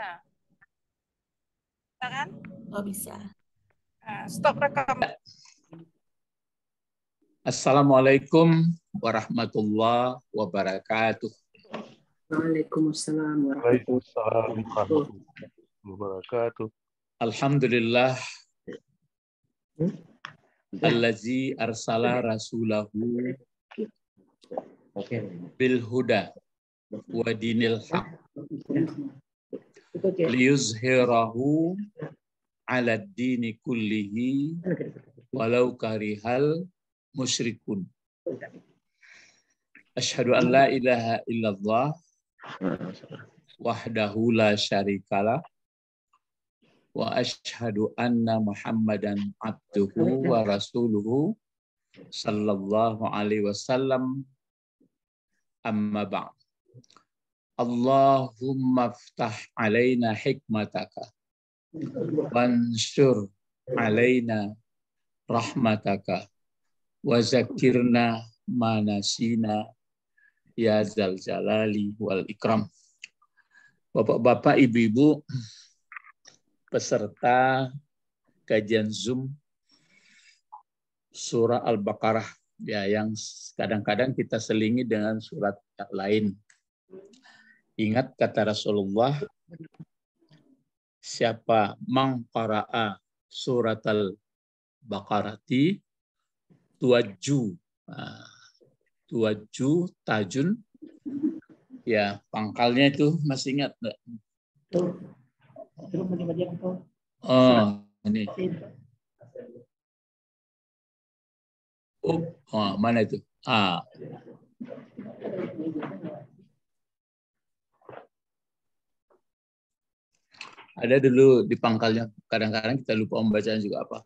Nah. Bisa kan? Oh bisa. Nah, stop rekam. Assalamualaikum warahmatullahi wabarakatuh. Waalaikumsalam warahmatullahi wabarakatuh. Alhamdulillah Hmm? allazi arsala rasulahu bil huda wa dinil haq liyuzhirahu ala dini kullihi walau karihal musyrikun. Asyhadu an la ilaha illallah wahdahu la syarikalah wa asyhadu anna muhammadan abduhu wa rasuluhu sallallahu alaihi wasallam. Amma ba'd Allahumma ftah alaina hikmataka. Wansur alaina rahmataka. Wa zakirna manasina ya zal jalali wal ikram. Bapak-bapak, ibu-ibu, peserta kajian Zoom surah Al-Baqarah. Ya yang kadang-kadang kita selingi dengan surat yang lain. Ingat kata Rasulullah, siapa mangqara'a surat Al-Baqarati tuaju nah, tuaju tajun ya pangkalnya itu masih ingat enggak? Oh, ini. Oh, oh, mana itu? Ah. Ada dulu di pangkalnya. Kadang-kadang kita lupa membacanya juga apa.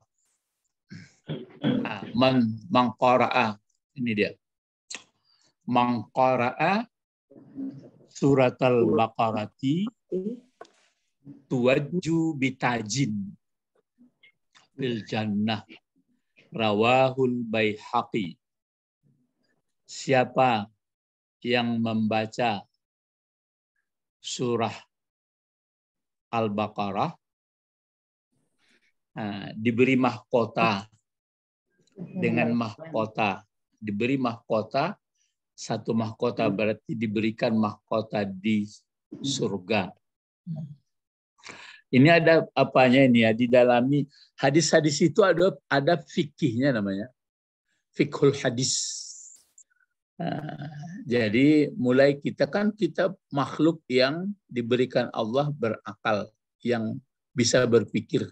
Ah, man mangqara'a. Ini dia. Mangqara'a surat al-Baqarati tuwaju bitajin bil jannah rawahul baihaqi siapa yang membaca surah al-baqarah. Nah, diberi mahkota dengan mahkota. Diberi mahkota satu mahkota berarti diberikan mahkota di surga. Ini ada apanya ini ya? Di dalami hadis-hadis itu ada ada fikihnya namanya. Fikhul hadis. Nah, jadi mulai kita kan kita makhluk yang diberikan Allah berakal yang bisa berpikir.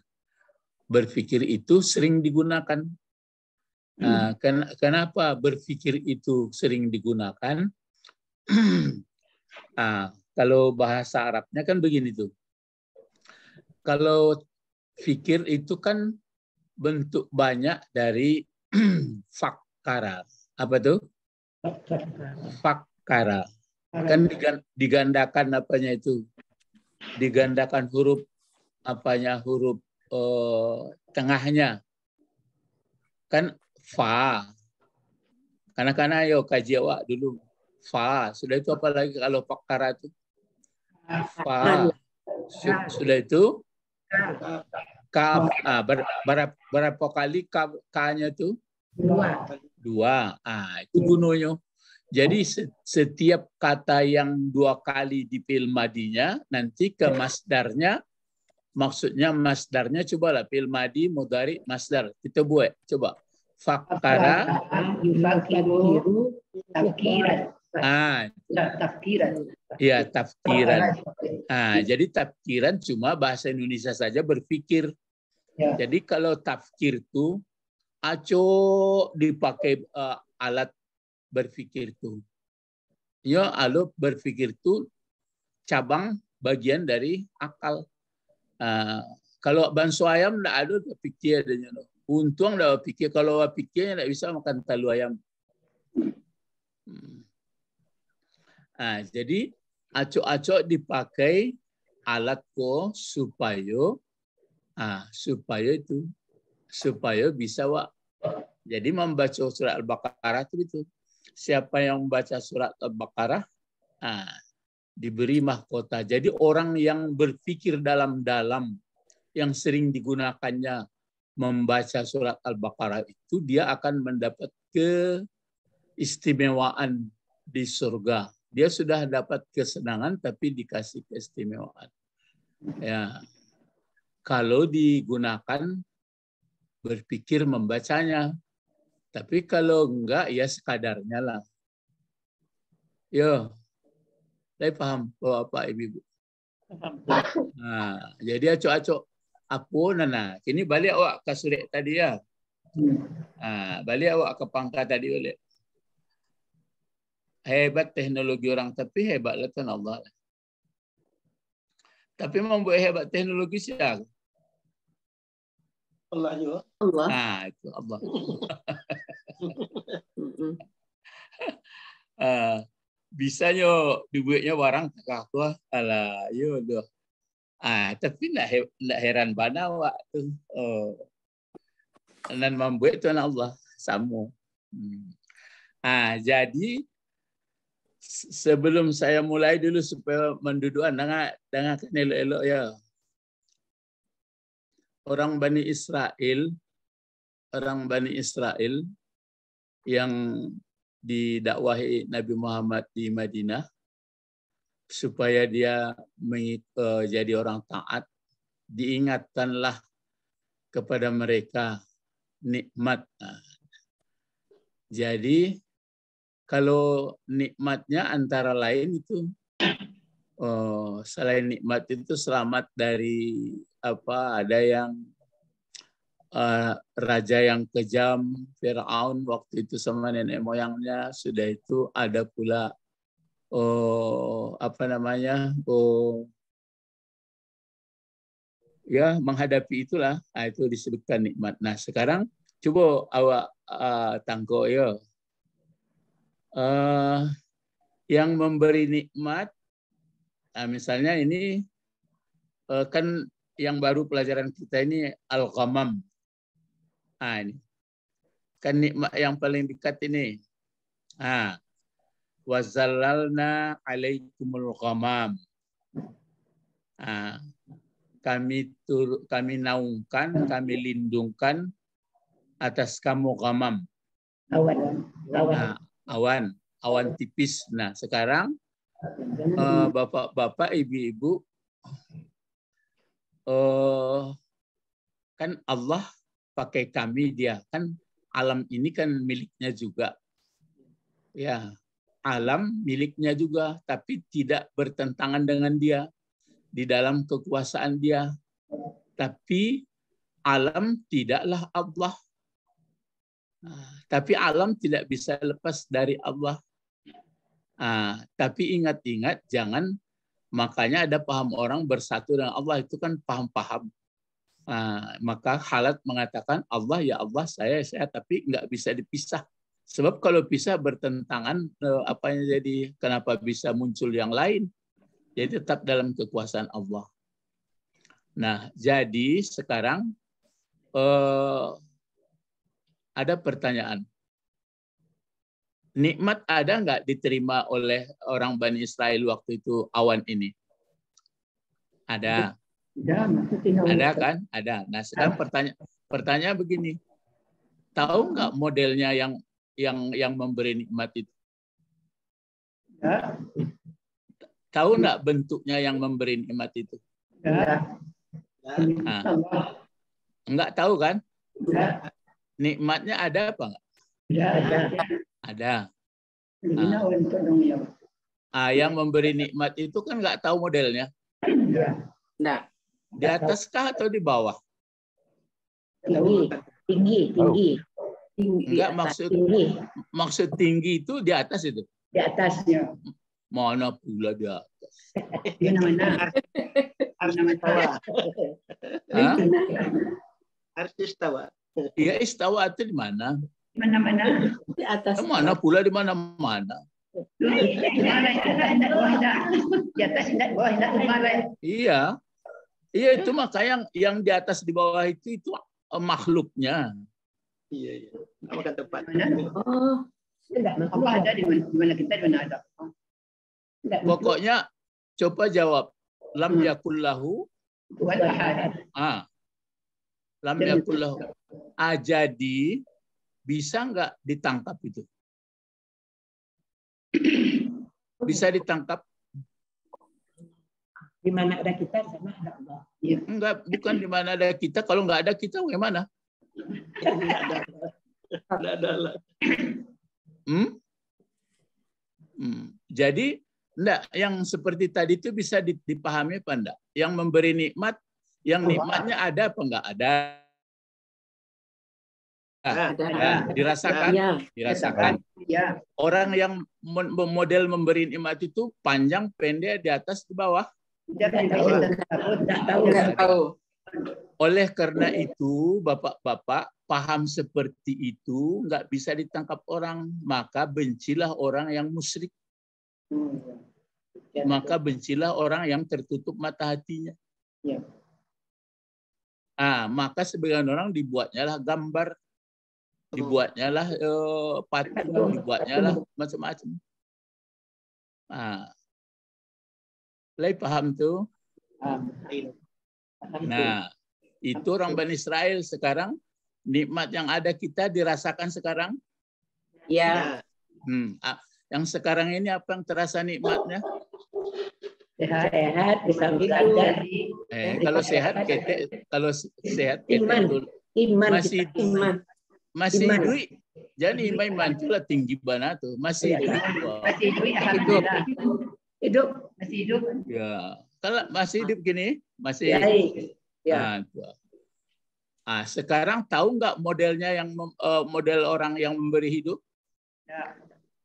Berpikir itu sering digunakan. Nah, ken kenapa berpikir itu sering digunakan? nah, kalau bahasa Arabnya kan begini tuh kalau fikir itu kan bentuk banyak dari fakara. Apa tuh? Fakara. Kan digandakan apanya itu? Digandakan huruf apanya huruf oh, tengahnya. Kan fa. Karena karena ayo kaji awak dulu. Fa. Sudah itu apa lagi kalau fakara itu? Fa. Sudah itu K ah, ber, berapa, berapa kali K, K-nya itu? Dua. Dua. Ah, itu gunanya. Jadi setiap kata yang dua kali di fil madinya nanti ke masdarnya maksudnya masdarnya cobalah fil madi mudari masdar. Kita buat coba. Fakara yufakiru ah. Tafkiran. Ya tafkiran. Ah jadi tafkiran cuma bahasa Indonesia saja berpikir. Ya. jadi kalau tafkir itu aco dipakai uh, alat berpikir itu ya alat berpikir itu cabang bagian dari akal. Uh, kalau bansu ayam tidak ada pikir adanya untung tidak pikir kalau pikirnya tidak bisa makan talu ayam. Hmm. Nah, jadi acok-acok dipakai alat ko supaya ah supaya itu supaya bisa wa jadi membaca surat al-baqarah itu itu siapa yang membaca surat al-baqarah ah diberi mahkota. Jadi orang yang berpikir dalam-dalam yang sering digunakannya membaca surat Al-Baqarah itu dia akan mendapat keistimewaan di surga. Dia sudah dapat kesenangan tapi dikasih keistimewaan. Ya. Kalau digunakan berpikir membacanya. Tapi kalau enggak ya sekadarnya lah. Yo. Saya paham Bapak Ibu. Nah, jadi acok-acok apa nana. Kini balik awak ke surat tadi ya. Ah, balik awak ke pangkat tadi boleh. Hebat teknologi orang tapi hebatlah Tuhan Allah. Tapi membuat hebat teknologi siapa? Allah juga. Allah. Nah, itu Allah. Mm-mm. Ah, bisanya dibuatnya barang tak tua. Alah, yo doh. Ah, tapi nak he, nak heran bana awak tu. Oh. Dan membuat Tuhan Allah sama. Hmm. Ah, jadi se- sebelum saya mulai dulu supaya mendudukan dengan dengan elok-elok ya. Orang Bani Israel, orang Bani Israel yang didakwahi Nabi Muhammad di Madinah supaya dia mengik- eh, orang taat diingatkanlah kepada mereka nikmat. Jadi kalau nikmatnya antara lain itu oh, selain nikmat itu selamat dari apa ada yang eh, raja yang kejam Firaun waktu itu sama nenek moyangnya sudah itu ada pula oh apa namanya oh ya menghadapi itulah nah, itu disebutkan nikmat. Nah sekarang coba awak uh, tangko ya Eh, yang memberi nikmat nah, misalnya ini eh, kan yang baru pelajaran kita ini al-ghamam. Ah ini. Kan nikmat yang paling dekat ini. Ah. Wazallalna alaikumul ghamam. Ah. Kami tur kami naungkan, kami lindungkan atas kamu ghamam. Awan. Awan. Nah, awan, awan tipis. Nah, sekarang eh, bapak-bapak, ibu-ibu, eh, kan Allah pakai kami dia kan alam ini kan miliknya juga, ya alam miliknya juga, tapi tidak bertentangan dengan dia di dalam kekuasaan dia. Tapi alam tidaklah Allah. Nah, tapi alam tidak bisa lepas dari Allah. Ah, tapi ingat-ingat jangan makanya ada paham orang bersatu dengan Allah itu kan paham-paham. Ah, maka halat mengatakan Allah ya Allah saya saya tapi nggak bisa dipisah. Sebab kalau bisa bertentangan eh, apa yang jadi kenapa bisa muncul yang lain? Jadi tetap dalam kekuasaan Allah. Nah, jadi sekarang eh, ada pertanyaan. Nikmat ada nggak diterima oleh orang Bani Israel waktu itu awan ini? Ada, maksudnya ada kan? Ada. Nah sekarang pertanyaan pertanyaan begini, tahu nggak modelnya yang yang yang memberi nikmat itu? Dah, Tahu nggak bentuknya yang memberi nikmat itu? dah. Ah. Allah. Nggak tahu kan? Dah, Nikmatnya ada apa nggak? dah, dah. Ada. Ini awan tu dong ya. Ah, yang memberi nikmat itu kan nggak tahu modelnya. Nah, Di atas kah atau di bawah? Tinggi, tinggi, tinggi, tinggi Enggak maksud tinggi. maksud tinggi itu di atas itu. Di atasnya. Mana pula di atas? Di mana-mana. Mana-mana. Hah? Artis tawa. Iya istawa itu di mana? Di mana-mana. Di atas. Di mana pula di mana-mana? Di atas bawah indah, di mana? Iya. Iya itu maka yang yang di atas di bawah itu itu eh, makhluknya. Iya, iya. Mana? Oh, apa ada di mana, di mana kita, di mana ada. Tidak, Pokoknya Coba jawab. Lam Hmm. yakul lahu. Wal ahad. Ah. Lam Jadi- yakul lahu. Ah, jadi bisa nggak ditangkap itu? Bisa ditangkap? Di mana ada kita, di sana ada Allah. Enggak, bukan di mana ada kita. Kalau nggak ada kita, bagaimana? Tidak ada lah. Hmm? Hmm. Jadi enggak yang seperti tadi itu bisa di- dipahami apa enggak? Yang memberi nikmat, yang nikmatnya ada apa enggak ada? Nah, Ada. Ya, dirasakan, Ya, dirasakan. Ya. Orang yang model memberi nikmat itu panjang, pendek, di atas, di bawah. Tidak tahu. tidak tahu. Tidak tahu. Oleh karena itu, bapak-bapak paham seperti itu nggak bisa ditangkap orang, maka bencilah orang yang musyrik, maka bencilah orang yang tertutup mata hatinya. Ya. Ah, maka sebagian orang dibuatnya lah gambar, dibuatnya lah eh, patung, dibuatnya lah macam-macam. Ah, Lai paham tuh? Nah, itu orang Bani Israel sekarang nikmat yang ada kita dirasakan sekarang. Ya, Hmm. ah, Yang sekarang ini apa yang terasa nikmatnya? sehat, bisa belajar. Eh, kalau sehat kete, kalau sehat kete Iman. Iman Masih kita, iman. Masih Iman. duit. Jadi iman iman itu lah tinggi bana tuh. Masih Iya. hidup. Masih hidup, alhamdulillah. Hidup. Masih hidup. Ya. Kalau masih hidup gini, masih Baik. Ya. Nah. Ah, sekarang tahu nggak modelnya yang eh, model orang yang memberi hidup?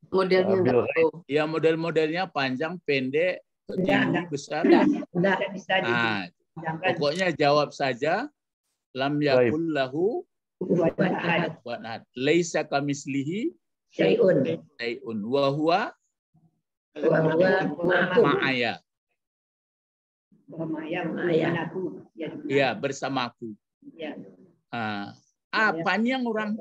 Modelnya Ambil enggak tahu. Ya model-modelnya panjang, pendek, tinggi, Enggak. besar. Bisa Ah, dipanjangkan. pokoknya jawab saja lam yakul lahu Wal ahad. wa ahad. Laisa kamislihi Syai'un. syai'un wa huwa Wa huwa ma'aya. Bahwa yang Maya. aku. Ya. Ya, bersamaku. Ya. Ah, apa yang orang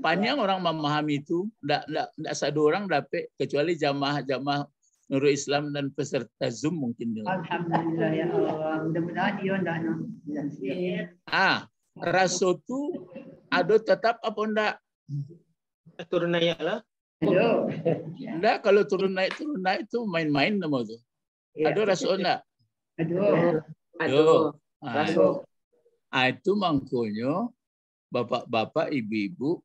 panjang orang memahami itu enggak satu orang dapat kecuali jamaah-jamaah Nurul Islam dan peserta Zoom mungkin dia. Alhamdulillah ya Allah. Mudah-mudahan dia enggak nak. Ah, rasul itu ada tetap apa enggak? Turun naik lah. Enggak kalau turun naik turun naik itu main-main nama tu. Ya. Ada rasul enggak? Aduh. Aduh. Ah, Rasul. ah, itu mangkonya bapak-bapak, ibu-ibu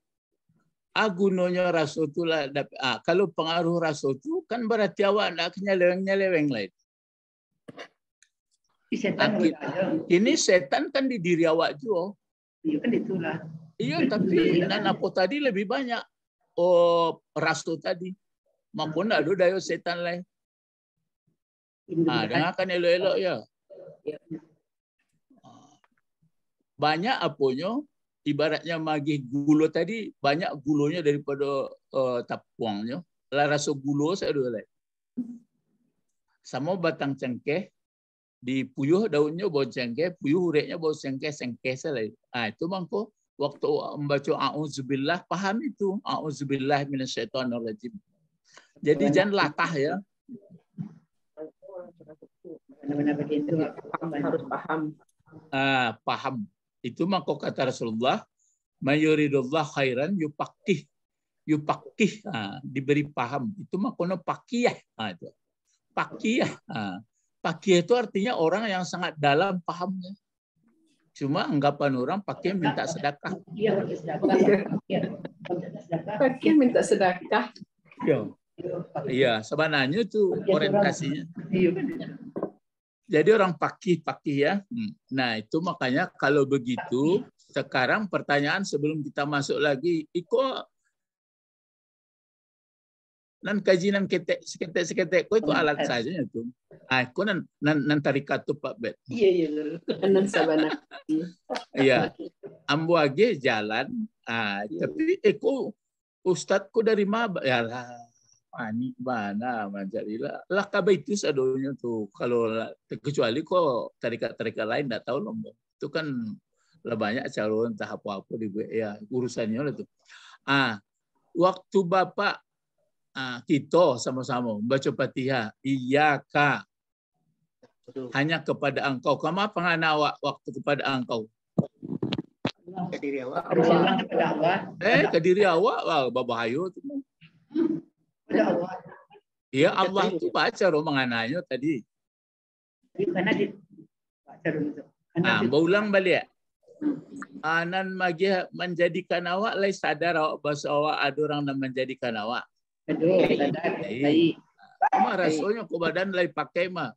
Gunanya rasul itu lah. Ah, kalau pengaruh rasul itu kan berarti awak nak nyeleweng-nyeleweng lain. Setan. Ini setan kan di diri awak juga. Iya kan itulah. Iya, tapi dan apa tadi lebih banyak. Oh, rasul tadi. Maupun ada daya setan lain. Ah, dengarkan elok-elok ya. Ah. Banyak apanya, ibaratnya magih gulo tadi, banyak gulonya daripada uh, tapuangnya. Lah rasa gulo saya dulu lain. Sama batang cengkeh, di puyuh daunnya bau cengkeh, puyuh ureknya bau cengkeh, cengkeh saya lain. Ah, itu mangko waktu membaca a'udzubillah paham itu a'udzubillah minasyaitonirrajim. Jadi jangan latah ya. Benar-benar begitu. Harus paham. Ah, paham. Itu maka kata Rasulullah, mayuridullah khairan yupakih. Yupakih, ah, diberi paham. Itu makna pakiyah. Ah, itu. Pakiyah. Ah. Pakiyah itu artinya orang yang sangat dalam pahamnya. Cuma anggapan orang pakai minta sedekah. Iya, pakai sedekah. Iya. Pakai sedekah. Minta sedekah. Iya. Iya, sebenarnya itu orientasinya. Iya kan. Jadi orang pakih-pakih ya. Hmm. Nah itu makanya kalau begitu sekarang pertanyaan sebelum kita masuk lagi, iko nan kajian ketek seketek seketek ko itu alat saja itu. Ah, ko nan nan, nan tarikat tu Pak Bet. Iya, iya. Kanan sabana. Iya. Ambu age jalan. Ah, tapi eko ustad ko dari mana? Ya lah. Ani mana majalila. Lah kabe itu sadonya tuh kalau la- kecuali kok tarikat-tarikat lain enggak tahu loh. Itu kan lah banyak calon tahap apa di ya urusannya lah tuh. Ah, waktu Bapak ah, kita sama-sama membaca Fatihah. Iyyaka Betul. hanya kepada engkau. Kamu apa ngana awak waktu kepada engkau? Ke diri awak. Bersolat kepada Allah. Eh, ke diri awak, wah, berbahaya tu. Allah. Ya Allah tu baca roh mengananya tadi. Jadi karena di baca dulu tu. Karena Ah, di- berulang balik. Anan magi menjadikan awak lai sadar awak bahasa awak ada orang nak menjadikan awak. Aduh, sadar. Cuma rasanya ku badan lai pakai mah.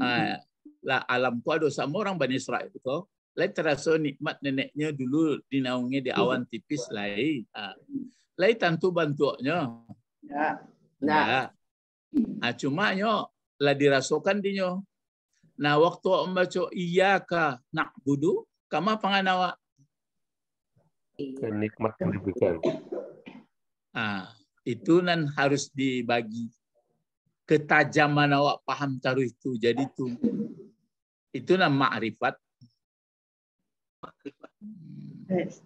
Ah, lah alam ku ada sama orang Bani Israel tu. Lai terasa nikmat neneknya dulu dinaungi di awan tipis lai. Ah. Lai tentu bantunya. Ya. Nah, Ya. Ah, cuma nyo lah dirasakan dinyo. Nah waktu membaca iyyaka na'budu, kama panganawa. Nikmat yang diberikan. Ah, itu nan harus dibagi. Ketajaman awak paham taruh itu. Jadi itu itu nan ma'rifat. Yes.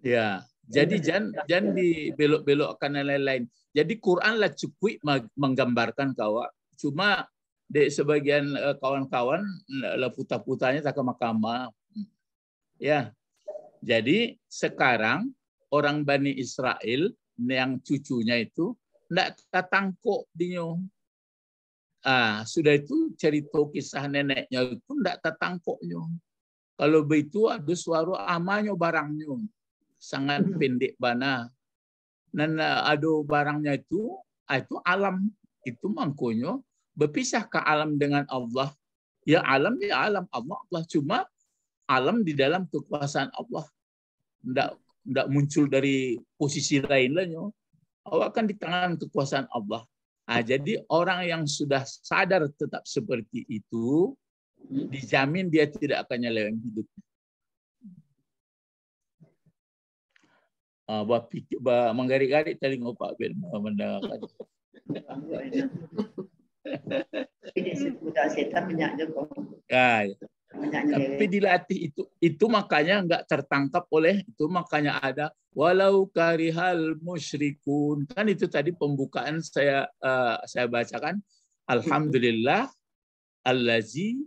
Ya. Jadi jangan jangan dibelok-belokkan dan lain-lain. Jadi Quran lah cukup menggambarkan kawa. Cuma di sebagian eh, kawan-kawan lah putar-putarnya tak ke mahkamah. Ya. Jadi sekarang orang Bani Israel yang cucunya itu tidak tertangkuk dinyo. Ah, sudah itu cerita kisah neneknya itu tidak tertangkuknya. Kalau begitu ada suara amanyo barangnya sangat pendek bana. Dan uh, ada barangnya itu, ah, itu alam. Itu mangkonyo berpisah ke alam dengan Allah. Ya alam, ya alam. Allah, Allah. Cuma alam di dalam kekuasaan Allah. Tidak tidak muncul dari posisi lain lah. Awak kan di tangan kekuasaan Allah. Ah, jadi orang yang sudah sadar tetap seperti itu, dijamin dia tidak akan nyeleweng hidupnya. Ah, bah pikir, bah menggarik-garik telinga Pak Ben mendengarkan. Ini kau. Ya, tapi dilatih itu itu makanya nggak tertangkap oleh itu makanya ada walau karihal musyrikun kan itu tadi pembukaan saya eh, saya bacakan alhamdulillah allazi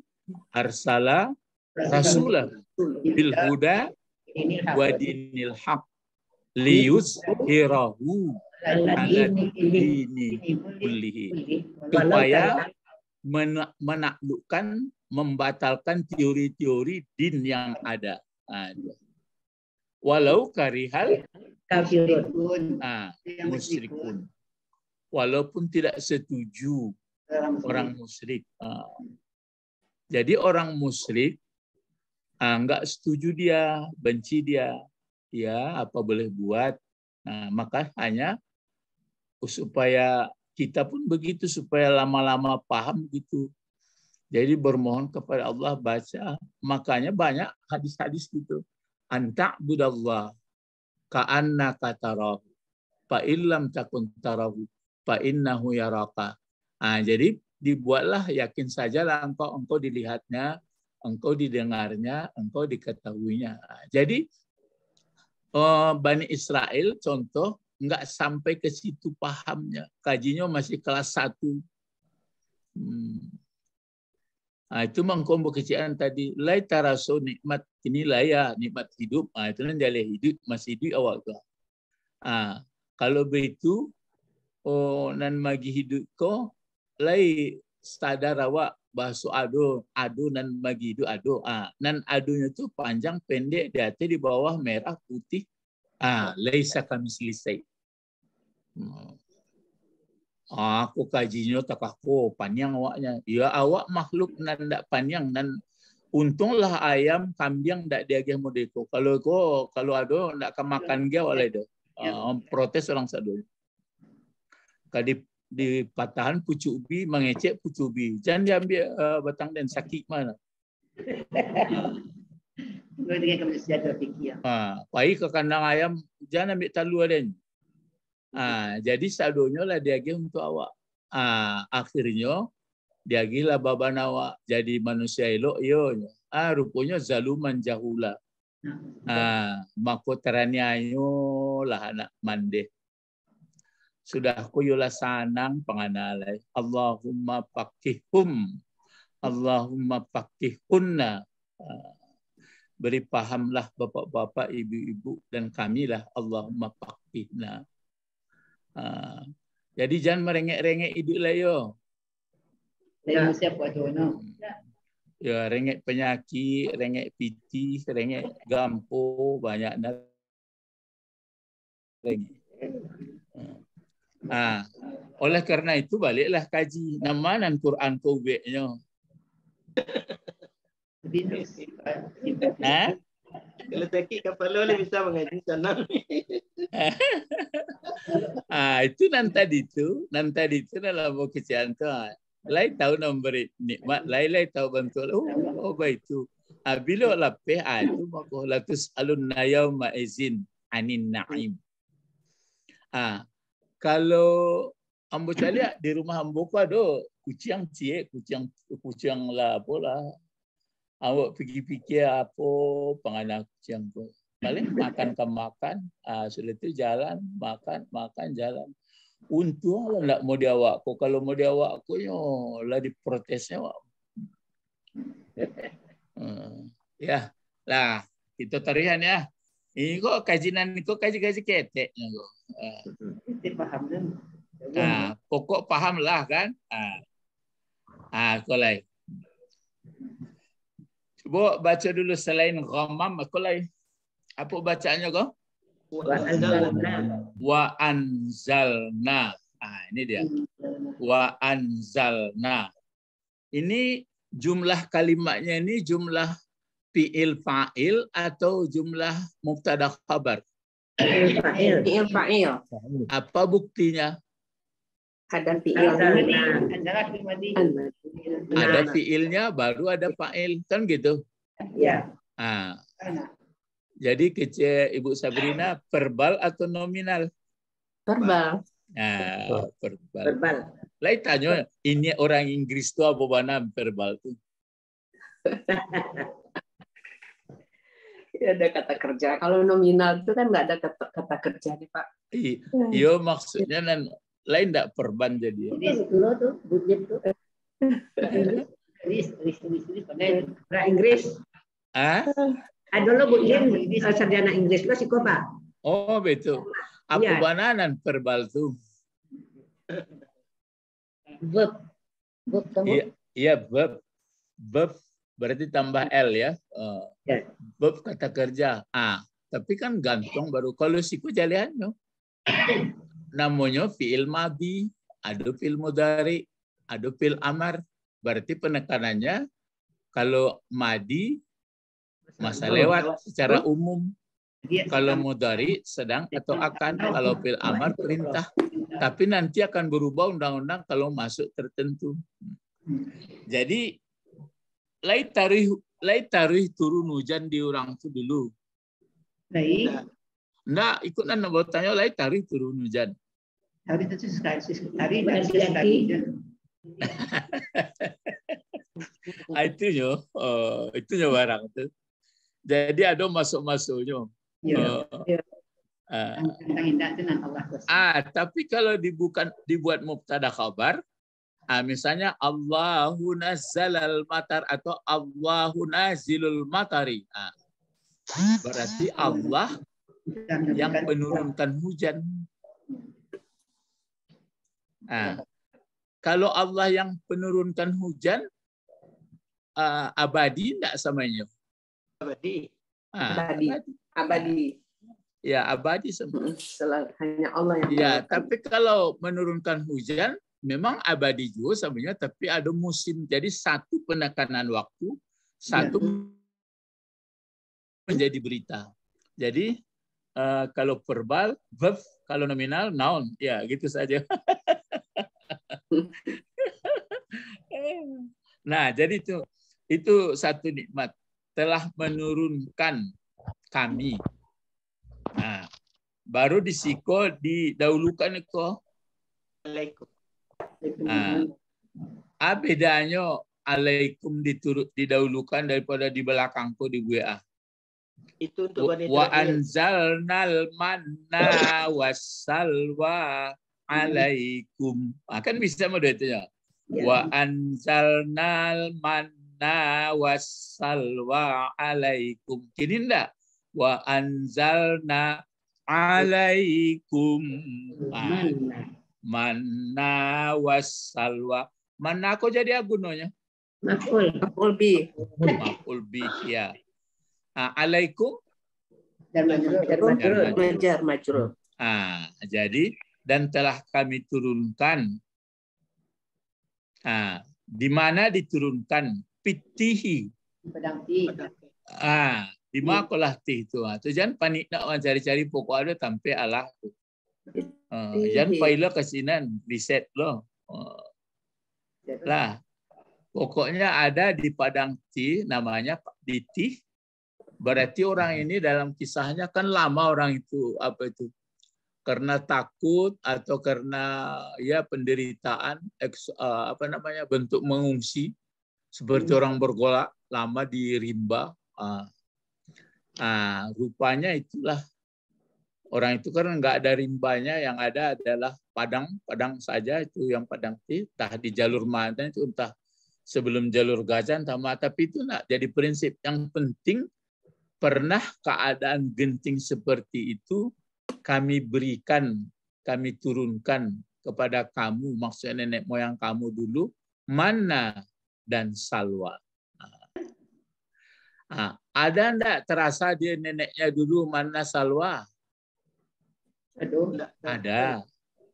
arsala rasulah bil huda wa dinil haq liyuzhirahu ala dini kullihi supaya men- menaklukkan membatalkan teori-teori din yang ada. Ah. Walau karihal Kafirun. ah, musyrikun. Walaupun tidak setuju Orang orang musyrik. Ah. Jadi orang musyrik ah, nggak setuju dia, benci dia. Ya, apa boleh buat. Nah, maka hanya supaya kita pun begitu supaya lama-lama paham gitu. Jadi bermohon kepada Allah baca. Makanya banyak hadis-hadis gitu. Anta budallah ka'anna katarahu. Fa illam takun tarahu. Fa innahu yaraka. Ah, jadi dibuatlah yakin sajalah engkau engkau dilihatnya, engkau didengarnya, engkau diketahuinya. Ah, jadi eh, Bani Israel contoh nggak sampai ke situ pahamnya. Kajinya masih kelas satu. Hmm. Nah, itu mengkombo kecilan tadi. Lai taraso nikmat ini ya nikmat hidup. Ah itu jalan hidup masih hidup awak tu. Ah kalau begitu oh nan magi hidup ko lai sadar awak bahasa ado ado nan magi hidup ado. Ah nan adonya tu panjang pendek di atas di bawah merah putih. Ah laisa kami selesai. Hmm. Aku kajinya tak aku panjang awaknya. Ya awak makhluk nan ndak panjang dan untunglah ayam kambing ndak dia gih modeko. Kalau ko kalau ada ndak akan makan dia oleh dia. Uh, protes orang sadu. Kadi di patahan pucuk ubi mengecek pucuk ubi. Jangan diambil uh, batang dan sakit mana. Ha, pai ke kandang ayam jangan ambil talu ada. Ah, jadi sadonya lah dia gih untuk awak. Ah, akhirnya dia gih lah baban awak jadi manusia elok yo. Ah, rupanya zaluman jahula. Ah, mako terani ayo lah anak mande. Sudah kuyula sanang panganalay. Allahumma pakihum. Allahumma pakihunna. Ah, Beri pahamlah bapak-bapak, ibu-ibu dan kamilah Allahumma pakihna. Ah, Jadi jangan merengek-rengek hidup lah yo. Saya siap buat dono. Ya, rengek penyakit, rengek piti, rengek gampo, banyak nak rengek. Ah, oleh karena itu baliklah kaji nama dan Quran kau buatnya. Ha? Kalau sakit kepala boleh bisa mengaji senang. Ah, itu nan tadi tu, nan tadi tu dalam buku kecilan tu. ah. Lai tahu memberi nikmat, lai lai tahu bantu. Oh, oh baik tu. Ah, bila lapeh ah itu maka latus alun nayau maizin anin naim. Ah, kalau ambo cari di rumah ambo ku ada kucing cie, kucing kucing lah apa lah. Awak pergi fikir apa penganak kucing tu. Paling makan ke makan, ah, sudah itu jalan, makan, makan, jalan. Untung lah nak mau diawak ko. Kalau mau diawak ko yo lah diprotesnya wak. Hmm, ya, lah kita tarihan ya. Ini kok kajian ini kok kaji-kaji keteknya kok. Ah. Kita paham kan? Ah, pokok paham lah kan? Ah, ah kau lain. Cuba baca dulu selain ghamam, aku lain. Apa bacaannya kau? Wa anzalna. Ah, ini dia. Wa anzalna. Ini jumlah kalimatnya ini jumlah fi'il fa'il atau jumlah mubtada khabar. Fa'il. Fi'il fa'il. Apa buktinya? Ada fi'il Anzalna. Anzalna fi'il madhi. Ada fi'ilnya baru ada fa'il. Kan gitu. Ya. Ah. Jadi kecil Ibu Sabrina verbal atau nominal? Verbal. Ah, verbal. Verbal. Lain tanya, ini orang Inggris tu apa mana verbal tu? Tidak ada kata kerja. Kalau nominal itu kan nggak ada kata, kata kerja nih Pak. I- Iyo maksudnya nan lain tak perban jadi. Inggris dulu tuh, budget tuh. Inggris, Inggris, Inggris, Inggris, Inggris. Bahasa Inggris. Ah? Ada lo budget sarjana Inggris lo sih kok Pak. Oh betul. Apa Iya. bananan verbal tu? Verb. Verb kamu. Iya, iya verb. Verb berarti tambah L ya. Uh. Verb kata kerja. Ah, tapi kan gantung baru. Kalau siku jaliannya. Namanya fi'il madi, ada fi'il mudari, ada fi'il amar. Berarti penekanannya kalau madi masa lewat secara umum. Dia Kalau mudari sedang atau akan. Kalau fi'il amar perintah. Tapi nanti akan berubah undang-undang kalau masuk tertentu. Jadi lai tarih lai tarih turun hujan di orang itu dulu. baik. Nggak ikut nak bertanya lai tarih turun hujan. Hari itu sekali, sekali. Ah, itu nyo, oh, itu nyo barang tu. Jadi ada masuk-masuknya. Ya. Oh, Ya. ah. Nan kuasa. Ah, tapi kalau dibukan dibuat mubtada khabar, ah, misalnya Allahu nazzalal matar atau Allahu nazilul matari. Ah, berarti Allah yang menurunkan hujan. Ah, kalau Allah yang penurunkan hujan, ah, abadi tidak samanya. Abadi. Ah, Abadi. Abadi. Ya, abadi sama. Mm, Selalu hanya Allah yang Ya, tapi kalau menurunkan hujan, memang abadi juga sebenarnya, tapi ada musim. Jadi satu penekanan waktu, satu menjadi berita. Jadi eh, kalau verbal, verb, kalau nominal, noun. Ya, gitu saja. nah, jadi itu itu satu nikmat telah menurunkan kami. Nah, baru disiko didahulukan itu. Alaikum. Ah. Ah, bedanya alaikum diturut didahulukan daripada di belakangku di WA. Itu untuk Wa wanita. dia. anzalnal manna wassalwa alaikum. Ah, kan bisa mode itu ya. Ya. Wa anzalnal manna wassalwa alaikum. Kini enggak? Wa anzalna alaikum. Ah, Mana? manna wassalwa. Manna kok jadi agunonya? Makul. Maf'ul bi. Maf'ul bih ya. Ah, alaikum Dan majrur. Majrur. Jar majrur. Ah, jadi dan telah kami turunkan. Ah, di mana diturunkan pitihi. Pedang ti. Ah, di mana kolah tih itu. Ah, tu jangan panik nak orang cari-cari pokok ada sampai alah tu. Ah, Pitihi. jangan paila kesinan reset lo. Ah, lah. Pokoknya ada di padang ti namanya di tih. Berarti orang ini dalam kisahnya kan lama orang itu apa itu karena takut atau karena ya penderitaan eks- eh, apa namanya bentuk mengungsi seperti orang bergolak lama di rimba ah. Ah, rupanya itulah orang itu kan nggak ada rimbanya yang ada adalah padang padang saja itu yang padang ti entah di jalur mana itu entah sebelum jalur gajah entah tapi itu nak jadi prinsip yang penting pernah keadaan genting seperti itu kami berikan, kami turunkan kepada kamu, maksudnya nenek moyang kamu dulu, mana dan salwa. Ah, ada enggak terasa dia neneknya dulu mana salwa? Aduh. Ada,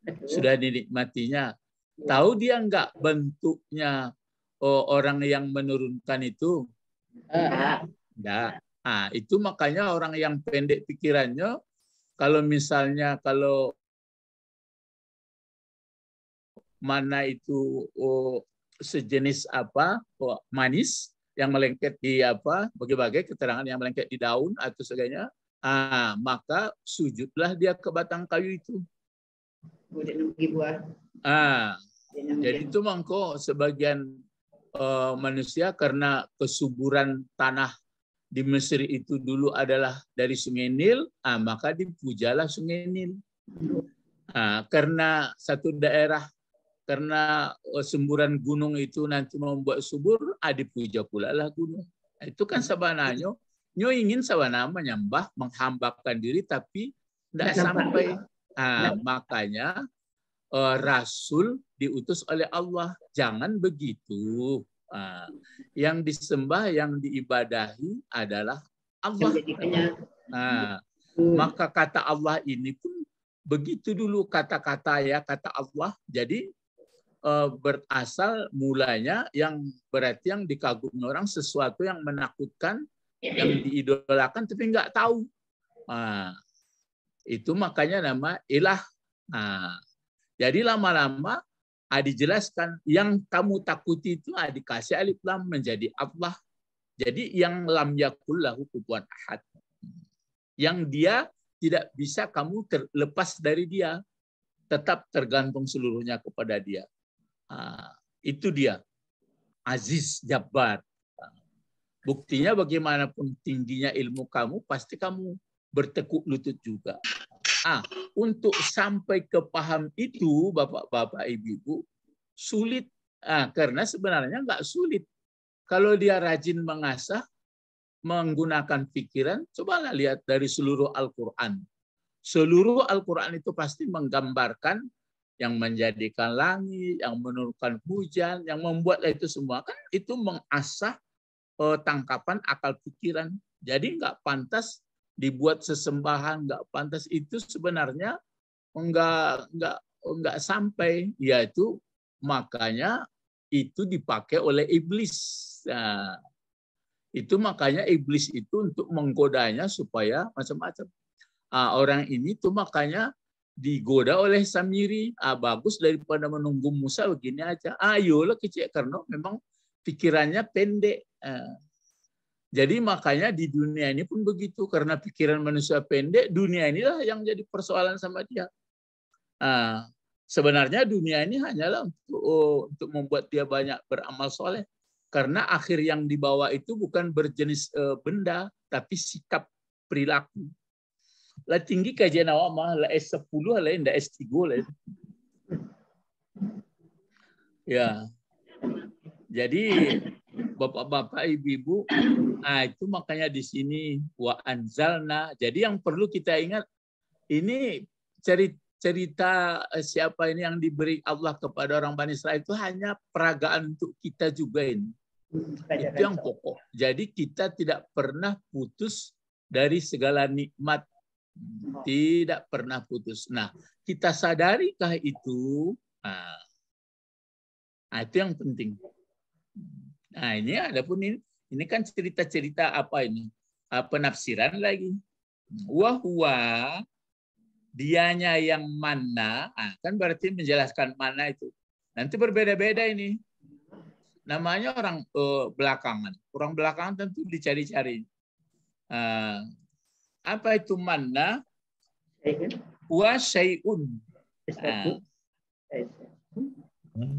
Aduh. sudah dinikmatinya. Tahu dia enggak bentuknya oh, orang yang menurunkan itu? Ah, Enggak. Ah, itu makanya orang yang pendek pikirannya kalau misalnya kalau mana itu oh, sejenis apa oh, manis yang melengket di apa bagai-bagai keterangan yang melengket di daun atau sebagainya ah maka sujudlah dia ke batang kayu itu ah nak jadi itu mangko sebagian eh, manusia karena kesuburan tanah di Mesir itu dulu adalah dari Sungai Nil, ah, maka dipujalah Sungai Nil. Ah, karena satu daerah karena eh, semburan gunung itu nanti membuat subur, ah, dipuja pula lah gunung. Ah, Itu kan sabananya, nyo ingin sabana menyembah, menghambakan diri tapi tidak sampai. Ah, makanya eh, Rasul diutus oleh Allah. Jangan begitu. Ah, yang disembah, yang diibadahi adalah Allah. Nah, Hmm. maka kata Allah ini pun begitu dulu kata-kata ya kata Allah. Jadi eh, berasal mulanya yang berarti yang dikagumi orang sesuatu yang menakutkan, yang diidolakan tapi nggak tahu. Nah, itu makanya nama ilah. Nah, jadi lama-lama ah, dijelaskan yang kamu takuti itu ah, dikasih alif lam menjadi Allah. Jadi yang lam yakul lahu ahad. Yang dia tidak bisa kamu terlepas dari dia. Tetap tergantung seluruhnya kepada dia. Ah, itu dia. Aziz Jabbar. Buktinya bagaimanapun tingginya ilmu kamu, pasti kamu bertekuk lutut juga. Ah, untuk sampai ke paham itu, bapak-bapak, ibu-ibu, sulit. Ah, karena sebenarnya nggak sulit. Kalau dia rajin mengasah, menggunakan pikiran, cobalah lihat dari seluruh Al-Quran. Seluruh Al-Quran itu pasti menggambarkan yang menjadikan langit, yang menurunkan hujan, yang membuat itu semua kan itu mengasah tangkapan akal pikiran. Jadi nggak pantas dibuat sesembahan, nggak pantas itu sebenarnya nggak nggak nggak sampai, yaitu makanya itu dipakai oleh iblis. Nah, itu makanya iblis itu untuk menggodanya supaya macam-macam. Ah, orang ini tuh makanya digoda oleh Samiri. Ah, bagus daripada menunggu Musa begini aja. Ayolah kecil karena memang pikirannya pendek. Ah. Jadi makanya di dunia ini pun begitu karena pikiran manusia pendek, dunia inilah yang jadi persoalan sama dia. Ah, sebenarnya dunia ini hanyalah untuk oh, untuk membuat dia banyak beramal soleh. Karena akhir yang dibawa itu bukan berjenis eh, benda, tapi sikap perilaku. Lah tinggi kajian awak mah lah S10 lah indah S3 lah. Ya. Jadi Bapak-bapak, ibu-ibu, nah itu makanya di sini wa anzalna. Jadi yang perlu kita ingat ini cerita cerita eh, siapa ini yang diberi Allah kepada orang Bani Israel itu hanya peragaan untuk kita juga ini. Itu yang pokok. Jadi kita tidak pernah putus dari segala nikmat. Tidak pernah putus. Nah, kita sadarikah itu? Nah itu yang penting. Nah, ini ada pun ini ini kan cerita-cerita apa ini? Ah, penafsiran lagi. Wahwa dianya yang mana, ah, kan berarti menjelaskan mana itu. Nanti berbeda-beda ini. Namanya orang uh, belakangan. Orang belakangan tentu dicari-cari. Uh, apa itu mana? Wa syai'un. Uh,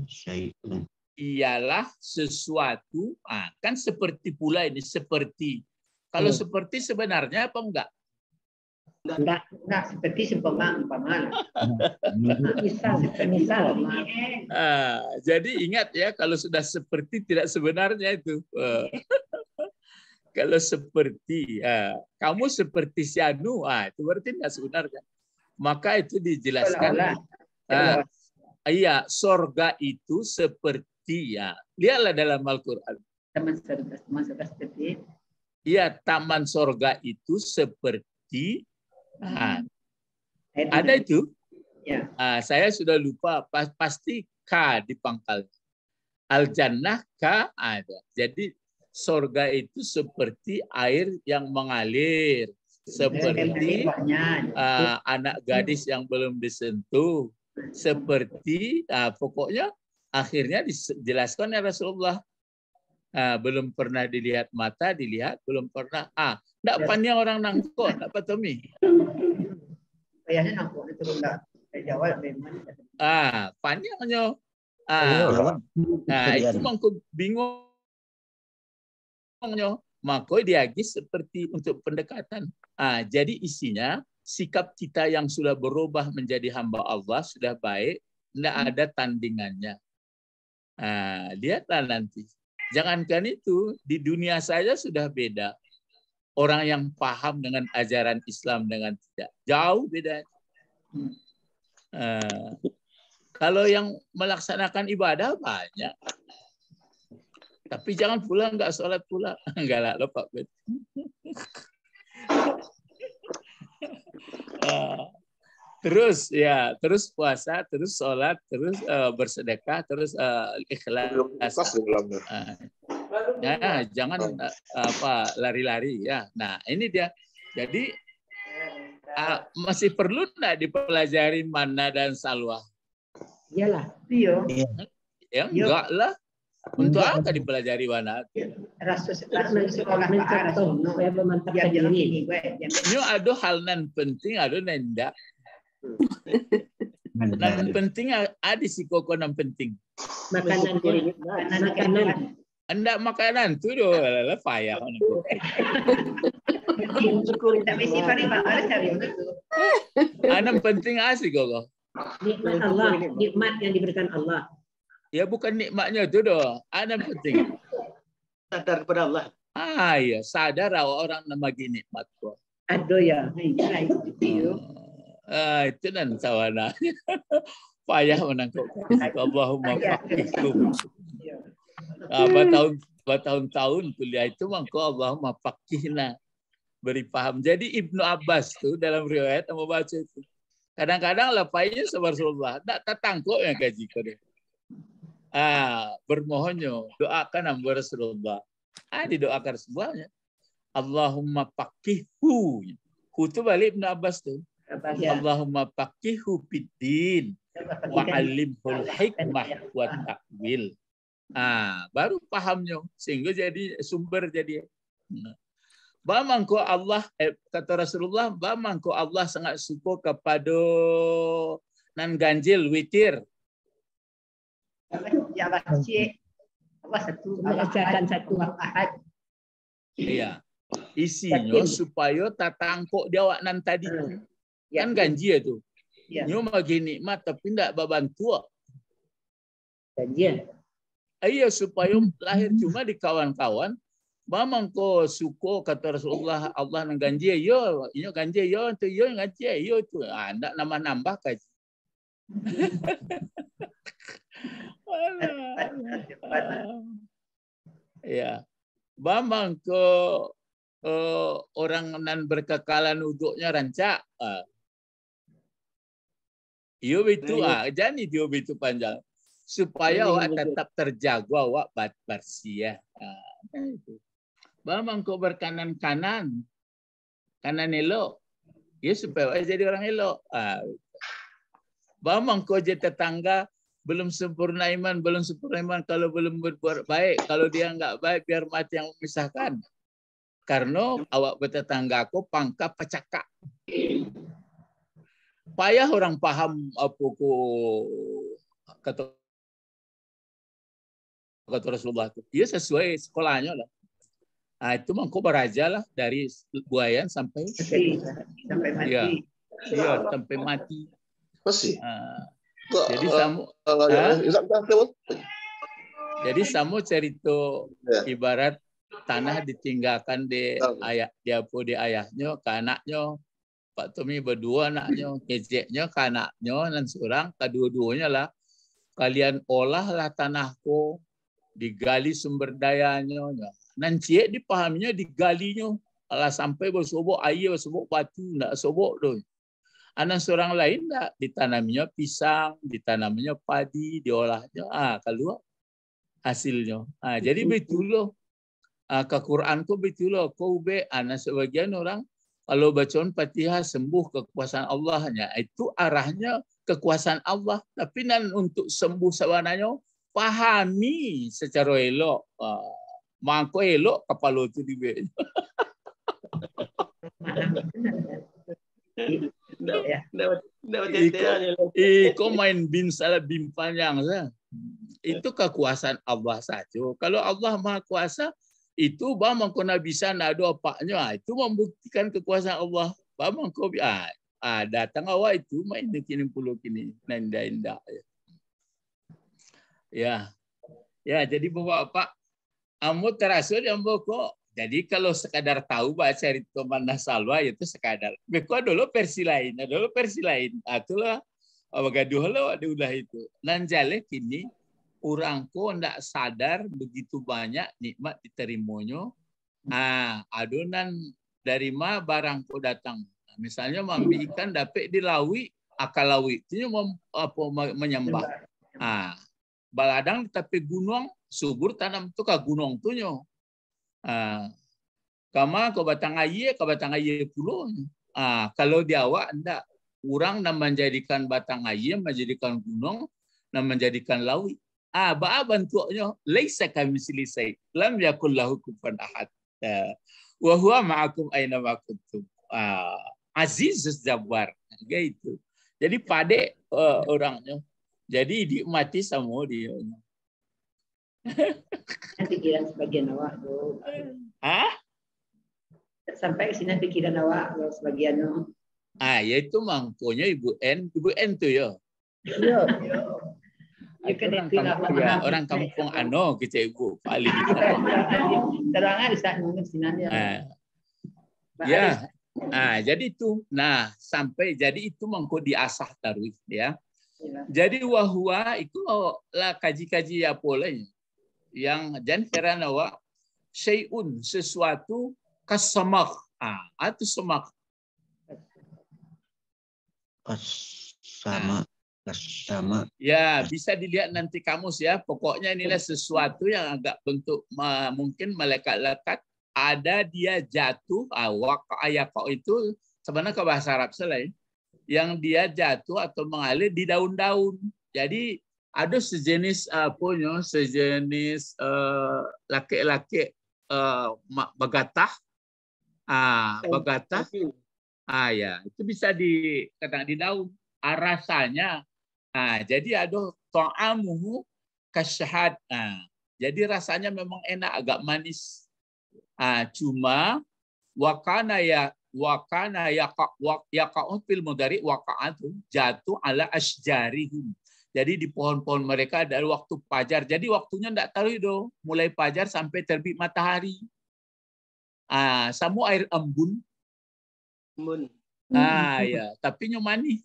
Syai'un. Ialah sesuatu ah, kan seperti pula ini seperti kalau Hmm. seperti sebenarnya apa enggak Enggak, enggak seperti seumpama umpama. Misal, misal. Ah, jadi ingat ya kalau sudah seperti tidak sebenarnya itu Ah. kalau seperti ah, kamu seperti si Anu ah, itu berarti tidak sebenarnya maka itu dijelaskan ah, iya sorga itu seperti ya lihatlah dalam Al-Quran Teman saudara, teman saudara seperti Iya, taman sorga itu seperti nah, ada itu. Ya. Ah, saya sudah lupa, pas- pasti K di pangkal. Al jannah K ada. Jadi sorga itu seperti air yang mengalir, seperti ah, anak gadis yang belum disentuh, seperti ah, pokoknya akhirnya dijelaskan ya Rasulullah Ah, belum pernah dilihat mata dilihat belum pernah ah enggak Ya. pandai orang nangkot enggak patomi Kayaknya nampak itu enggak. Saya jawab memang. ah panjangnya Iya, ah Pak. nah itu mangko bingung maka diagis seperti untuk pendekatan ah jadi isinya sikap kita yang sudah berubah menjadi hamba Allah sudah baik tidak ada tandingannya ah lihatlah nanti. Jangankan itu di dunia saja sudah beda. Orang yang paham dengan ajaran Islam dengan tidak jauh beda. Ah, kalau yang melaksanakan ibadah banyak. Tapi jangan pula nggak sholat pula. Enggak lah lo Pak Bet. Ah, terus ya terus puasa terus sholat terus eh, bersedekah terus eh, ikhlas Ah, Nah, jangan eh, apa lari-lari ya. Nah, ini dia. Jadi ah, masih perlu enggak dipelajari mana dan salwa? Iyalah, Tio. Ya Iya. enggak lah. Untuk apa dipelajari gue. Dia Ini ada hal nan penting, ada nenda. Nan penting ada si koko nan penting. Makanan diri. Makanan. Anda makanan tu do bakal cari itu. Anak penting asik koko. Nikmat Allah, nikmat yang diberikan Allah. Ya bukan nikmatnya tu do. Anak penting. Sadar kepada Allah. Ah ya sadar awak orang nama gini nikmat kok. Aduh ya. Itu Tio. Ah, itu nan sawana. Payah menangkap. Allahumma faqikum. Ah, bertahun bertahun-tahun kuliah itu mangko Allahumma faqihna. Beri paham. Jadi Ibnu Abbas tuh dalam riwayat yang baca itu. Kadang-kadang lapainya sama Rasulullah. Tak tatangkok yang gaji kau. Ah, bermohonnya doakan hamba Rasulullah. Ah, didoakan semuanya. Allahumma faqihhu. Hu itu balik Ibnu Abbas tuh. Ya. Allahumma faqihhu fiddin wa alimhul hikmah wa takwil. Ah, baru pahamnya sehingga jadi sumber jadi. Bamangko Allah eh, kata Rasulullah, bamangko Allah sangat suka kepada nan ganjil witir. Ya Allah satu. Allah satu. Ahad. Iya. Isinya supaya tatangkok dia awak nan tadi. Ya. Kan ganji itu. Ya. Nyo bagi nikmat tapi tidak babantu. Janjian. Iya supaya lahir cuma di kawan-kawan. Mamang ko suko kata Rasulullah Allah nang ganji yo, yo ganji yo tu yo ganji yo tu. Ah, ndak nambah nambah kaj. Ya. Mamang ko eh, orang nan berkekalan uduknya rancak. Ah. Iyo itu ah, jadi dia itu panjang supaya Ini awak betul. tetap terjaga awak bat bersih ya. Ah, itu. Bamang kau berkanan kanan, kanan elok, ya supaya awak jadi orang elok. Ah. Bamang kau jadi tetangga belum sempurna iman, belum sempurna iman kalau belum berbuat baik. Kalau dia enggak baik, biar mati yang memisahkan. Karena awak bertetangga aku pangkap pecakak. Payah orang paham apa ko kata kata Rasulullah itu. Dia sesuai sekolahnya lah. Nah, itu mangko beraja lah dari buayan sampai Mati. Sampai mati. Iya. dia sampai mati. Masih. Ah, Kok, jadi eh, samu eh, lewat. jadi samu cerita Ya. ibarat tanah ditinggalkan di ayah dia pun di ayahnya ke anaknya Pak Tommy berdua anaknya kejeknya ke anaknya dan seorang kedua-duanya lah. Kalian olahlah tanahku digali sumber dayanya. Nan cie dipahaminya digalinya. Alah sampai bersobok air bersobok batu nak sobok tu. Anak seorang lain tak? Ditanaminya pisang ditanaminya padi diolahnya. Ah keluar hasilnya. Ah jadi betul loh ah, ke Quran tu betul loh kau be anak sebagian orang kalau bacaan Fatihah sembuh kekuasaan Allahnya itu arahnya kekuasaan Allah tapi nan untuk sembuh sebenarnya pahami secara elok ah, mangko elok kepala tu di Ya. Eh, kau main bin salah bin panjang sah. Itu kekuasaan Allah saja. Kalau Allah Maha Kuasa, itu bang kau nak bisa nak ada apanya. Ah, Itu membuktikan kekuasaan Allah. Bang kau ah, ah, datang awak itu main kini puluh kini nanda indah. Ya. Ya, jadi bapak-bapak, amu terasa ambo kok. Jadi kalau sekadar tahu baca cerita mana salwa itu sekadar. Beko dulu versi lain, dulu versi lain. Ah, Itulah apa gaduh lo ada udah itu. Nan jale kini orang ko ndak sadar begitu banyak nikmat diterimanya. Ah, adonan dari ma barang ko datang. Misalnya mambi ikan dapat dilawi akal lawi itu apa me- menyembah. Ah, baladang tapi gunung subur tanam tu ka gunung tu nyo. Ah, kama ko batang aye, ka batang aye pulo. Ah, kalau di awak ndak orang nak menjadikan batang air, menjadikan gunung, dan menjadikan laut. Ah, ba bentuknya laisa kami silisai. Lam yakul lahu kufuwan ahad. Ah, Wa huwa ma'akum aina ma kuntum. Ah, Azizus Jabbar. Gitu. Jadi pade uh, orangnya. Jadi dinikmati sama dia. Pikiran sebagian awak tu. Ah, Sampai sini pikiran awak sebagian tu. ah yaitu mangkonya Ibu N. Ibu N tu ya. Ya. Ya orang kampung, ya, orang ano kita Ibu paling. Terangan Ustaz mungkin sinanya. Ah, Ya. Nah, jadi itu. Nah, sampai jadi itu mengko diasah taruh ya. Jadi wahwa itu lah kaji-kaji apa lain yang dan heran awak syai'un sesuatu kasamak. Ah, atau semak. Sama sama Ya, bisa dilihat nanti kamus ya. Pokoknya inilah sesuatu yang agak bentuk mungkin melekat-lekat. Ada dia jatuh, awak ayat itu sebenarnya ke bahasa Arab selain yang dia jatuh atau mengalir di daun-daun. Jadi ada sejenis apa nya, sejenis eh, laki-laki eh, ma- begatah. Ah, begatah. Ah ya, itu bisa di kadang di daun. Ah, rasanya ah jadi ada ta'amuhu kasyahad. Ah, jadi rasanya memang enak agak manis. Ah, cuma wakana ya wakana yaqa wa- yaqa'u fil mudari waqa'atu jatuh ala asjarihim. Jadi di pohon-pohon mereka ada waktu fajar. Jadi waktunya tidak tahu itu, mulai fajar sampai terbit matahari. Ah, sama air embun. Mun. Ah, ya. Tapi nyomani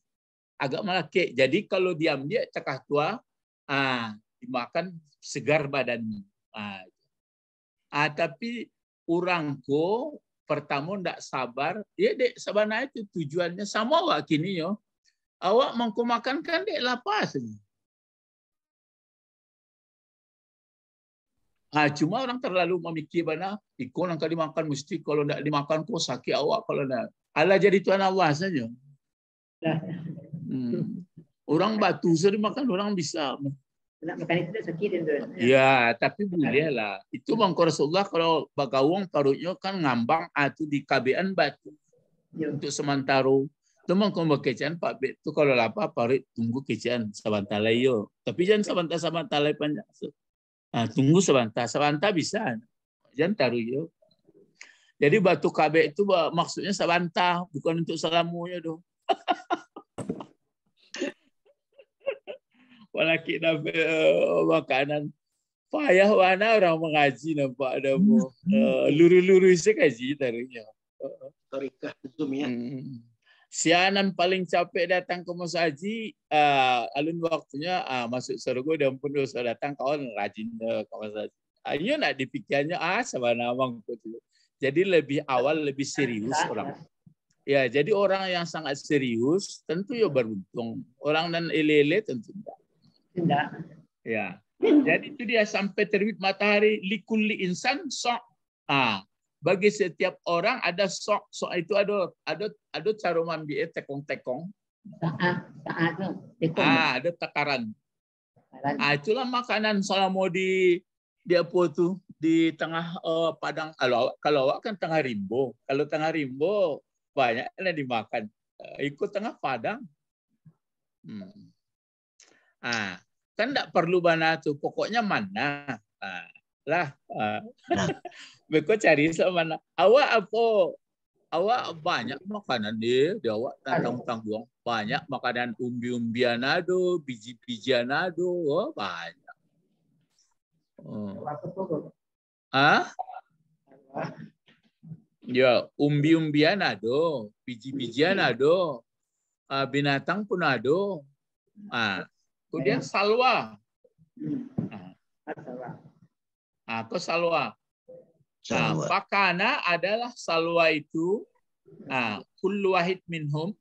agak melakik. Jadi kalau diam dia cekah tua, ah, dimakan segar badannya. Ah, ah tapi orangku pertama ndak sabar. Ya dek sabana itu tujuannya sama awak kini yo. Awak mangku makan kan dek lapas. Ah, cuma orang terlalu memikir mana ikut yang kali makan mesti kalau ndak dimakan kok sakit awak kalau ndak. Allah jadi tuan awak saja. Hmm. Orang batu sudah makan orang bisa. Nak makan itu sakit itu. Ya, tapi boleh lah. Itu mangko Rasulullah kalau bagawang parutnya kan ngambang atau di kabean batu Ya. untuk sementara. Itu mangko bekecian Pak Bet tu kalau lapar parut tunggu kecian sebentar lah yo. Tapi jangan sebentar lah panjang. Ah, tunggu sebentar, sebentar bisa. Jangan taruh yo. Jadi batu kabe itu maksudnya sebentar, bukan untuk selamunya doh. Walaki dapat uh, makanan. Payah mana orang mengaji nampak ada mu. Uh, luru-luru saya kaji taruhnya. Torika Zoom ya. Hmm. Sianan paling capek datang ke masaji, uh, alun waktunya uh, masuk surga dan pun dosa datang kawan rajin ke masaji. Hanya nak dipikirnya ah sama nama. Jadi lebih awal lebih serius orang. Ya, jadi orang yang sangat serius tentu ya beruntung. Orang dan elele tentu tidak. Tidak. Ya. Jadi itu dia sampai terbit matahari likulli insan sok. Ah, bagi setiap orang ada sok. Sok itu ada ada ada cara mambil tekong-tekong. Saat saat tu. Tekong. Ah, ada takaran. Ah, itulah makanan selama di di apa tu di tengah uh, padang kalau awak- kalau awak kan tengah rimbo. Kalau tengah rimbo banyak yang dimakan. Uh, ikut tengah padang. Hmm. Ah, kan tidak perlu mana tu. Pokoknya mana. Ah, lah. Ah. Nah. Beko cari sama mana. Awak apa? Awak banyak makanan dia. Dia awak tanggung tanggung banyak makanan umbi-umbian ada, biji-bijian ada. Oh, banyak. Oh. Ah? Ya, umbi-umbian ada, biji-bijian ada, ah, binatang pun ada. Ah, kemudian salwa. Hmm. Ah, Masalah. ah, kau salwa. Nah, Salwa. fakana adalah salwa itu ah, kullu wahid minhum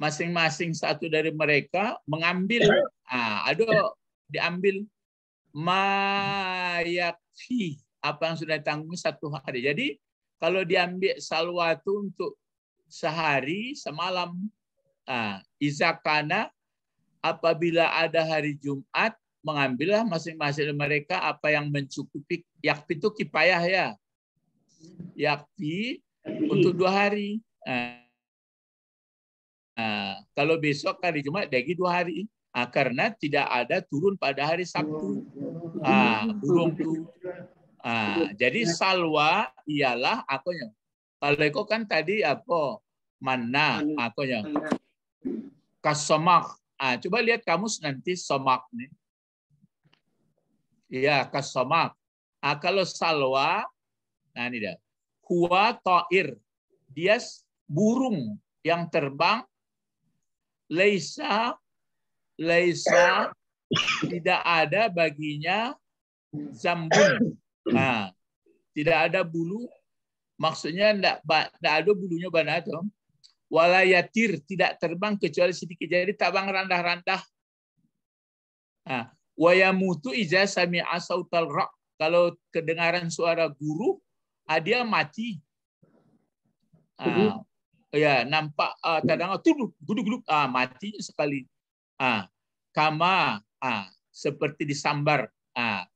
masing-masing satu dari mereka mengambil ah, ada diambil mayakfi apa yang sudah ditanggung satu hari. Jadi kalau diambil salwa itu untuk sehari semalam ah, izakana apabila ada hari Jumat mengambillah masing-masing mereka apa yang mencukupi yakfi itu kipayah ya. Yakfi untuk dua hari. Ah. Ah, kalau besok hari Jumat lagi dua hari. Ah, karena tidak ada turun pada hari Sabtu. Ah, burung tu ah, jadi salwa ialah apanya kalau kau kan tadi apa mana apanya kasomak ah, coba lihat kamus nanti somak nih Iya, kasomak. Ah, kalau salwa, nah ini dia. Huwa ta'ir. Dia burung yang terbang. Laisa, laisa, tidak ada baginya zambun. Nah, tidak ada bulu. Maksudnya tidak, ada bulunya bana itu. Walayatir, tidak terbang kecuali sedikit. Jadi tabang randah-randah. Nah, wayamutu iza sami'a sautal ra. Kalau kedengaran suara guru, ah, dia mati. Ah, ya, nampak ah, kadang tuh guduk-guduk ah mati sekali. Ah, kama ah seperti disambar. Ah,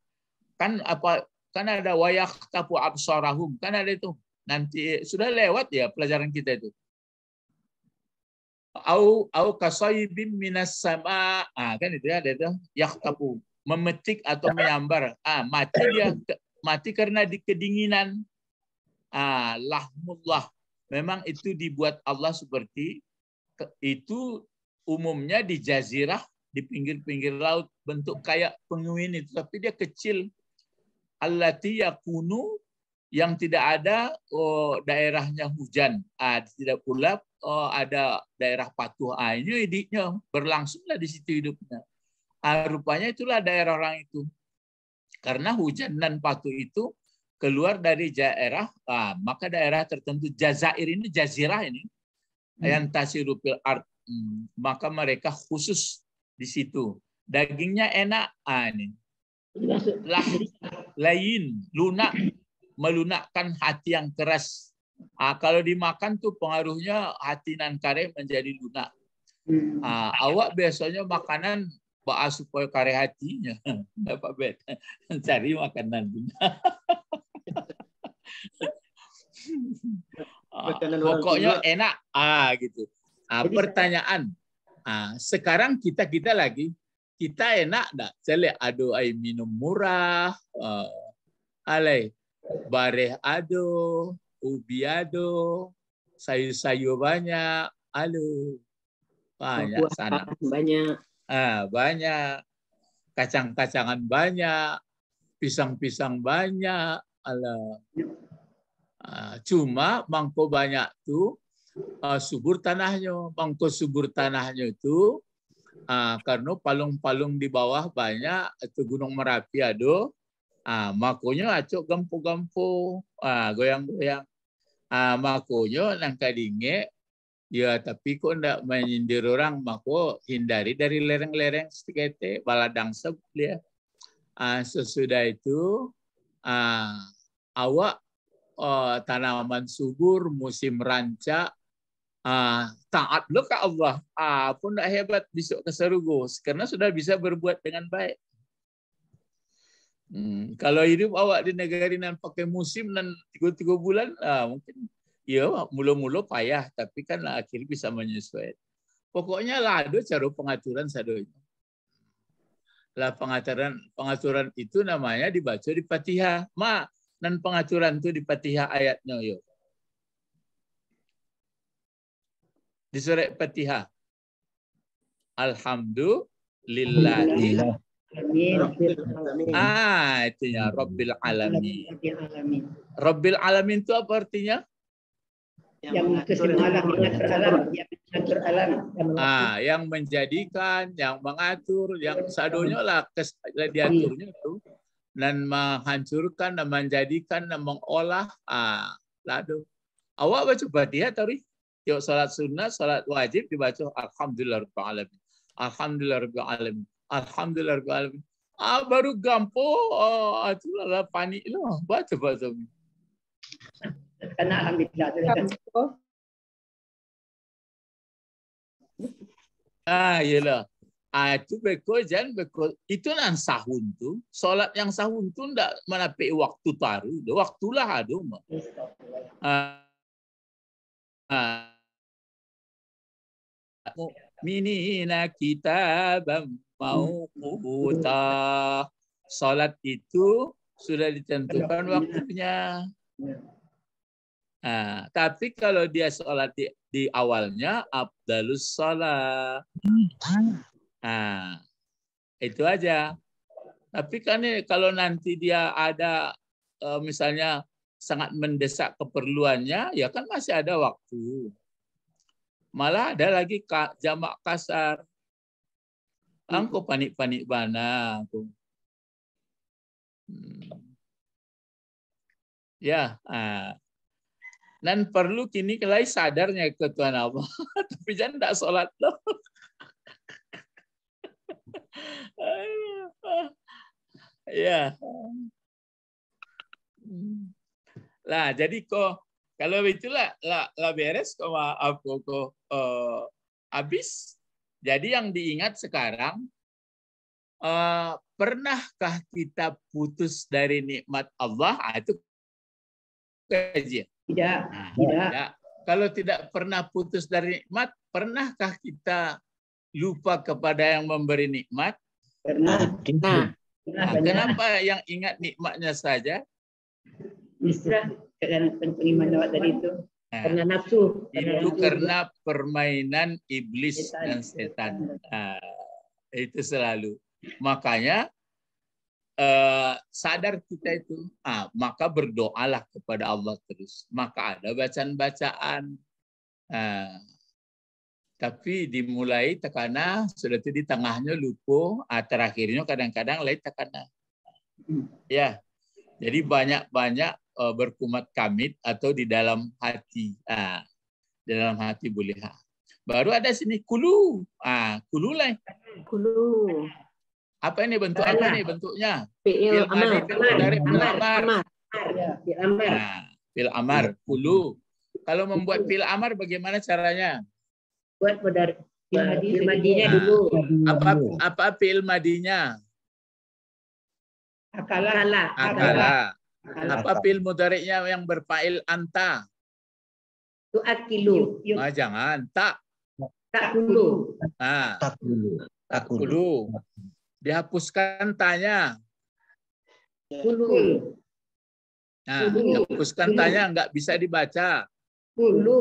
kan apa kan ada wayak tapu absarahum kan ada itu nanti sudah lewat ya pelajaran kita itu au au kasaibim minas sama. Ah kan itu ya ada itu yaktapu memetik atau menyambar. Ah mati dia mati karena di kedinginan. Ah lahmullah. Memang itu dibuat Allah seperti itu umumnya di jazirah di pinggir-pinggir laut bentuk kayak penguin itu tapi dia kecil. Allati yakunu yang tidak ada oh, daerahnya hujan. Ah, tidak pula oh, ada daerah patuh ini hidupnya berlangsunglah di situ hidupnya ah, rupanya itulah daerah orang itu karena hujan dan patuh itu keluar dari daerah ah, maka daerah tertentu Jazair ini jazirah ini yang tasirupil art Hmm, maka mereka khusus di situ. Dagingnya enak, ah, ini. Lah, lain, lunak, melunakkan hati yang keras. Ah, kalau dimakan tuh pengaruhnya hati nan kare menjadi lunak. Ah, awak biasanya makanan bawa supaya kare hatinya. Dapat bet. Cari makanan lunak. Ah, pokoknya enak ah gitu ah, pertanyaan ah, sekarang kita kita lagi kita enak dak cele ado ai minum murah ah, alai bareh ado ubi ado sayur-sayur banyak alu banyak sana. banyak. Ah, banyak kacang-kacangan banyak pisang-pisang banyak ala Ah, cuma mangko banyak tuh ah, subur tanahnya. Mangko subur tanahnya itu ah, karena palung-palung di bawah banyak itu gunung merapi ada ah, makonya acok gampo-gampo. Ah, goyang-goyang ah, makonya nang kadinge ya tapi kok ndak menyindir orang mako hindari dari lereng-lereng sedikit baladang sebelum ah, sesudah itu ah, awak uh, tanaman subur, musim ranca, uh, taat lo ke Allah. Ah, pun tak hebat besok ke surga karena sudah bisa berbuat dengan baik. Hmm, kalau hidup awak di negara nan pakai musim dan tiga-tiga bulan, ah, mungkin ya mula-mula payah, tapi kan akhirnya bisa menyesuaikan. Pokoknya lah ada cara pengaturan sadonya. Lah pengaturan pengaturan itu namanya dibaca di Fatihah. Ma, dan pengaturan itu di Fatihah ayatnya yo. Di surat Fatihah. Alhamdulillahi. Amin. Ah, itu ya Rabbil Alamin. Rabbil Alamin itu apa artinya? Yang mengatur alam, mengatur alam, yang mengatur alam. Ah, yang menjadikan, yang mengatur, yang sadonya lah kes, diaturnya itu dan menghancurkan dan menjadikan dan mengolah ah lado. Awak baca Fatihah tadi? Yuk salat sunnah, salat wajib dibaca Alhamdulillah Rabbil Alamin. Alhamdulillah Rabbil Alamin. Alhamdulillah Rabbil Alamin. Ah baru gampo, oh, itu lah panik lah. Baca baca. Karena alhamdulillah. Ah iyalah. Ah itu beko jangan beko. Itu nan sahun tu. Salat yang sahun tu ndak menapi waktu taru. Waktulah ada mah. Ah, ah. Minina kitabam mauquta. Salat itu sudah ditentukan waktunya. Ah, tapi kalau dia sholat di, di awalnya abdalus sholat. Nah, itu aja. Tapi kan ini kalau nanti dia ada eh, misalnya sangat mendesak keperluannya, ya kan masih ada waktu. Malah ada lagi jamak kasar. Angko panik-panik bana. Angko. Hmm. Ya, ah. dan perlu kini kelai sadarnya ke Tuhan Allah. Tapi jangan tak sholat loh. ya. Lah, jadi kok kalau itulah lah, lah beres kok ma- apa kok eh, habis. Jadi yang diingat sekarang eh, pernahkah kita putus dari nikmat Allah? Ah, itu kajian. Tidak, Nah, Tidak. tidak. Kalau tidak pernah putus dari nikmat, pernahkah kita lupa kepada yang memberi nikmat? pernah, nah pernah Nah, banyak. kenapa yang ingat nikmatnya saja? Misra, karena pengiman lewat tadi itu. Nah, Karena nafsu. itu karena permainan iblis Setan. dan setan. Nah, itu selalu. Makanya eh, sadar kita itu, ah, maka berdoalah kepada Allah terus. Maka ada bacaan-bacaan. Ah, tapi dimulai tekana sudah itu di tengahnya lupa, ah, terakhirnya kadang-kadang lain tekana. Ya, jadi banyak-banyak eh, berkumat kamit atau di dalam hati. Ah, di dalam hati boleh. Ah. Baru ada sini kulu. Ah, kulu lah. Kulu. Apa ini bentuk apa nih bentuknya? Fi'il Fi'il amar. mudhari, fi'il amar. Amar. Ya, fil amar. Nah, fil amar kulu. Kalau membuat fil amar bagaimana caranya? Buat modar fil fil madinya madi. dulu. Apa apa fil madinya? Akalah. Akala. Akala. Apa fil mudhari'nya yang berfail anta? Tu akilu. Ah, jangan tak. Tak dulu. Ah, Takulu. Takulu. kulu. Dihapuskan tanya. Kulu. Nah, dihapuskan tanya nggak bisa dibaca. Kulu.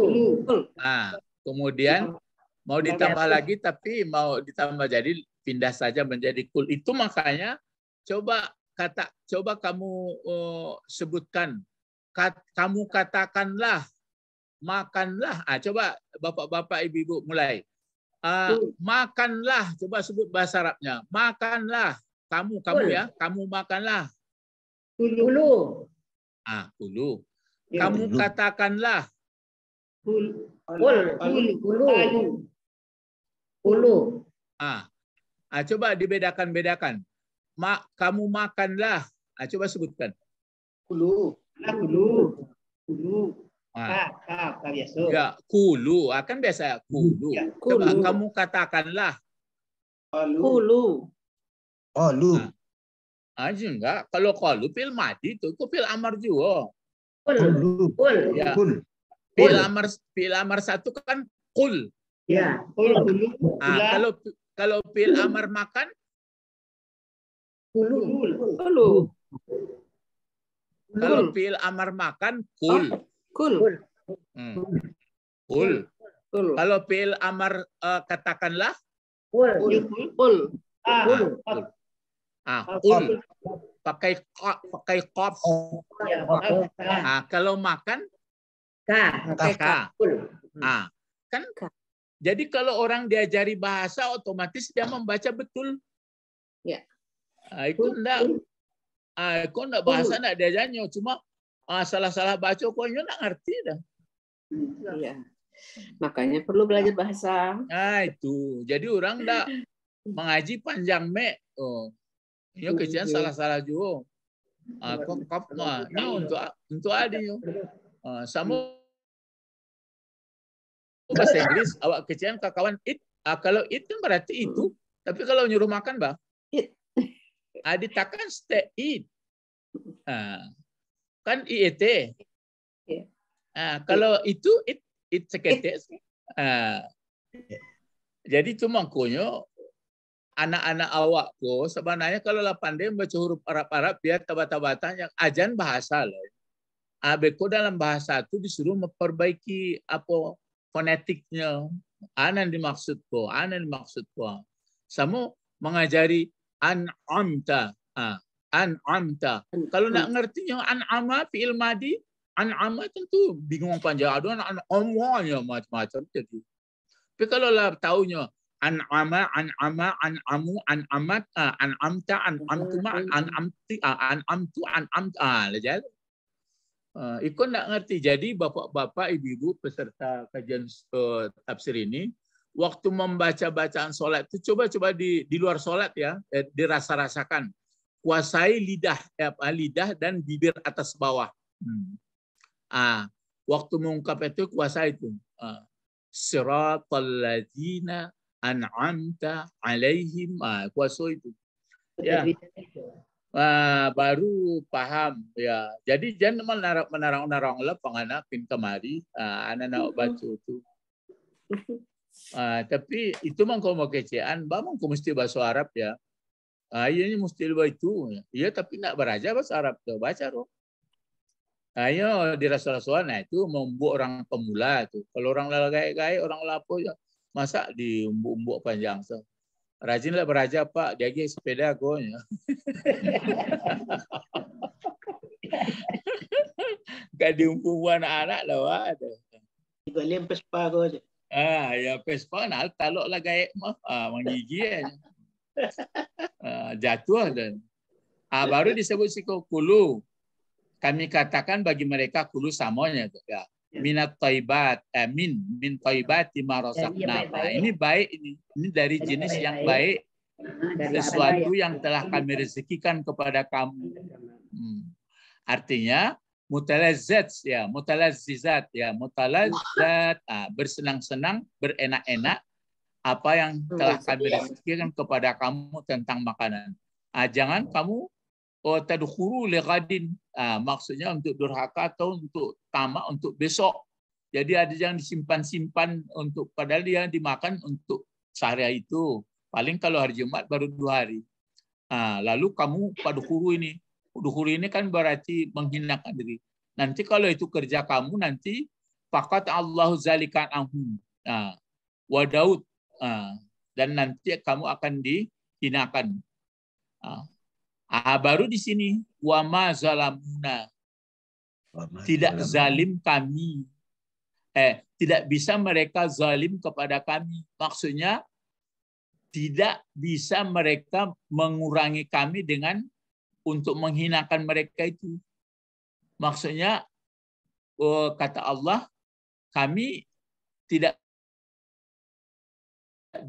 Nah, kemudian mau ditambah lagi tapi mau ditambah jadi pindah saja menjadi kul. Itu makanya coba kata coba kamu uh, sebutkan Kat, kamu katakanlah makanlah. Ah coba Bapak-bapak Ibu-ibu mulai. Ah, makanlah coba sebut bahasa Arabnya. Makanlah. Kamu kamu ya, kamu makanlah. Kulu. Ah, kulu. Ya. Kamu katakanlah. Kul. Kul. Kul. Kulu. Kulu. Ah, ah coba dibedakan-bedakan. Ma, kamu makanlah. Ah, coba sebutkan. Kulu. Kulu. Kulu. Ah, Ka. Ka. Ka biasa. ya, kulu. Ah, kan biasa kulu. Ya, Coba Kulu. kamu katakanlah. Kulu. Oh, lu. Aja enggak. Kalau kalu pil mati itu, itu pil amar juga. Kul. Kulu. Kul. Ya. Kul. Pil amar pil amar satu kan kul. Ya. Kul. Kulu. Ah, kalau kalau pil amar makan, Kulu. Kulu. kalau pil amar makan kul. Kul. Hmm. Kul. Kul. Kalau pil amar eh, katakanlah, Kul. Kul. Ah. Kul. ah kul. Pakai qaf, pakai qaf. Ya. Ka. Ah, kalau makan Ka. Ka. Kul. Ah, kan Ka. jadi kalau orang diajari bahasa otomatis dia membaca betul. Ya. Ah, itu enggak ah, enggak bahasa enggak diajarnya cuma ah, salah-salah baca kok enggak ngerti dah. Iya. Makanya perlu belajar bahasa. Nah, itu. Jadi orang enggak mengaji panjang me. Oh. Ini kecian salah-salah juga. Ah, kok kop mah. Ini untuk untuk adi yo. Ah, sama bahasa Inggris awak kecian kawan it ah, kalau it kan berarti itu tapi kalau nyuruh makan bang It. Ah ditakan stay eat ah, kan iet Iya. ah, kalau itu it it sekete ah, jadi cuma konyo anak-anak awak ko sebenarnya kalau lah pandai membaca huruf Arab-Arab biar tabata-bata yang ajan bahasa loh. Abeko dalam bahasa itu disuruh memperbaiki apa fonetiknya. Anan dimaksud ko, anan dimaksud ko. Sama mengajari an'amta. Ah, an'amta. Kalau nak ngertinya an'ama fi'il madi, an'ama tentu bingung panjang. Aduh an'amanya macam-macam jadi. Tapi kalau lah taunya an'ama, an'ama, an'amu, an'amat, ah, an'amta, an'amtuma, an'amti, ah, an'amtu, an'amt, ah, lah. Uh, ikut nak ngerti. Jadi bapak-bapak, ibu-ibu peserta kajian uh, tafsir ini, waktu membaca bacaan solat itu coba-coba di di luar solat ya, eh, dirasa-rasakan. Kuasai lidah, eh, lidah dan bibir atas bawah. Hmm. Ah, waktu mengungkap itu kuasai itu. Ah, Siratal ladzina an'amta alaihim. Ah, kuasa itu. Ya. Ah, baru paham ya. Jadi jangan menarang menarang narang lah pangana pin kemari ah, anak nak baca itu. Ah, tapi itu mah kau mau kecean, bang kau mesti bahasa Arab ya. Ah, iya ini mesti lupa itu. Iya tapi nak beraja bahasa Arab tuh baca roh. Ayo di rasa-rasa nah itu membuat orang pemula tuh. Kalau orang lalagai-gai orang lapo ya masa di umbuk-umbuk panjang so. Rajinlah beraja Pak, dia sepeda kok. ya. Gak diumpu anak-anak lah Pak. Ada. Lempes pago aja. Ah, ya Vespa nak talok lah gaib mah. Ah, menggigi aja. Ah, jatuh dan ah, baru disebut siko kulu. Kami katakan bagi mereka kulu samanya tu ya. Minat taibat, eh, min min taibat ma Dari yang Nah, baik-baik. ini baik ini. Ini dari jenis yang baik, Ah, sesuatu yang telah kami rezekikan kepada kamu. Hmm. Artinya mutalazzat ya, mutalazzizat ya, mutalazzat ah, bersenang-senang, berenak-enak apa yang telah kami rezekikan kepada kamu tentang makanan. Ah, jangan kamu oh tadkhuru lighadin. Ah, maksudnya untuk durhaka atau untuk tamak untuk besok. Jadi ada yang disimpan-simpan untuk padahal dia dimakan untuk sehari itu. Paling kalau hari Jumat baru dua hari. Ah, lalu kamu pada huru ini. Duhur ini kan berarti menghinakan diri. Nanti kalau itu kerja kamu nanti fakat Allah zalikan anhum. Nah, wa Daud. Ah, dan nanti kamu akan dihinakan. Ah, ah, baru di sini wa ma zalamuna. Tidak zalim kami. Eh, tidak bisa mereka zalim kepada kami. Maksudnya tidak bisa mereka mengurangi kami dengan untuk menghinakan mereka itu. Maksudnya oh, kata Allah kami tidak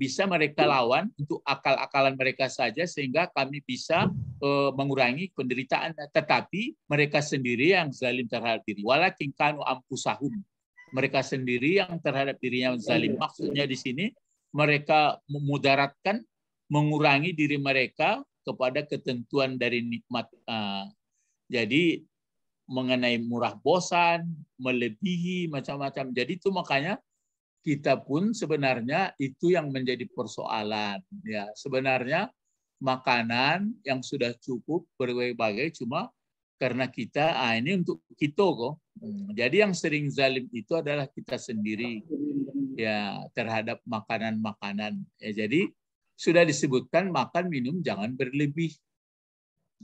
bisa mereka lawan untuk akal-akalan mereka saja sehingga kami bisa eh, mengurangi penderitaan tetapi mereka sendiri yang zalim terhadap diri. Walakin kanu ampusahum mereka sendiri yang terhadap dirinya zalim. Maksudnya di sini mereka memudaratkan mengurangi diri mereka kepada ketentuan dari nikmat Ah, jadi mengenai murah bosan melebihi macam-macam. Jadi itu makanya kita pun sebenarnya itu yang menjadi persoalan ya. Sebenarnya makanan yang sudah cukup berbagai-bagai cuma karena kita ah ini untuk kita kok. Hmm, jadi yang sering zalim itu adalah kita sendiri ya terhadap makanan-makanan. Ya jadi sudah disebutkan makan minum jangan berlebih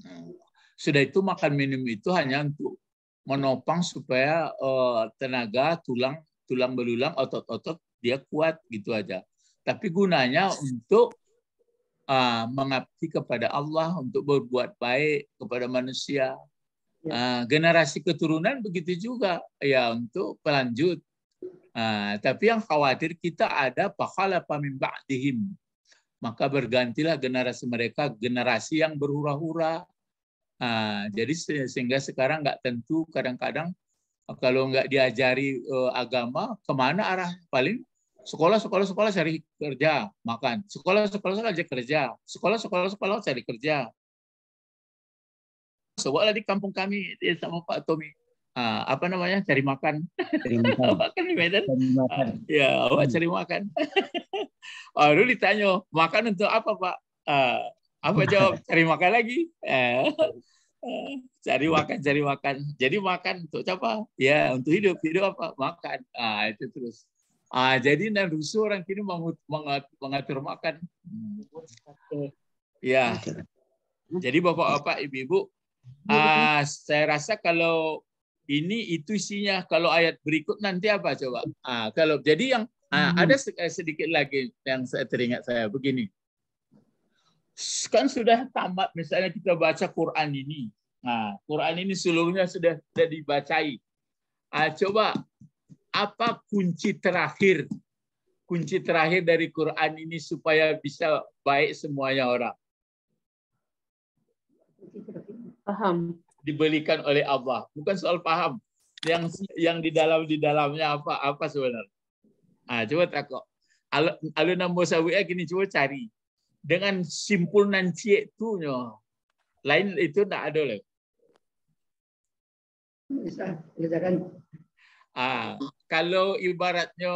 Hmm. sudah itu makan minum itu hanya untuk menopang supaya eh, tenaga tulang tulang belulang otot-otot dia kuat gitu aja. Tapi gunanya untuk uh, mengabdi kepada Allah, untuk berbuat baik kepada manusia. Uh, generasi keturunan begitu juga ya untuk pelanjut. Uh, tapi yang khawatir kita ada pakala min ba'dihim. Maka bergantilah generasi mereka generasi yang berhura-hura. Jadi se- sehingga sekarang nggak tentu kadang-kadang kalau nggak diajari eh, agama ke mana arah? Paling sekolah sekolah sekolah cari kerja makan. Sekolah sekolah sekolah cari kerja. Sekolah sekolah sekolah cari kerja. Sekolah di kampung kami sama Pak Tommy Ah, apa namanya? Cari makan. Makan. Di Medan? Ah, ya awak cari makan. Oh, dulu ditanya makan untuk apa Pak? Ah, apa jawab cari makan lagi. Eh, eh, cari makan cari makan. Jadi makan untuk apa ya untuk hidup. Hidup apa? Makan. Ah itu terus. Ah jadi narusu orang kini mengut- mengat- mengatur makan. Ya jadi bapak-bapak ibu-ibu. ah saya rasa kalau ini itu isinya kalau ayat berikut nanti apa coba ah kalau jadi yang ah, ada se- sedikit lagi yang saya teringat saya begini kan sudah tamat misalnya kita baca Quran ini. Nah, Quran ini seluruhnya sudah, sudah dibacai. Ah, coba apa kunci terakhir? Kunci terakhir dari Quran ini supaya bisa baik semuanya orang Paham. Diberikan oleh Allah. Bukan soal paham. Yang yang di dalam di dalamnya apa apa sebenarnya. Ah, coba takut. Al- Alun Musawiya gini coba cari. Dengan simpul nan cie tu nyo. Lain itu tak ada lah. Bisa Ah, kalau ibaratnya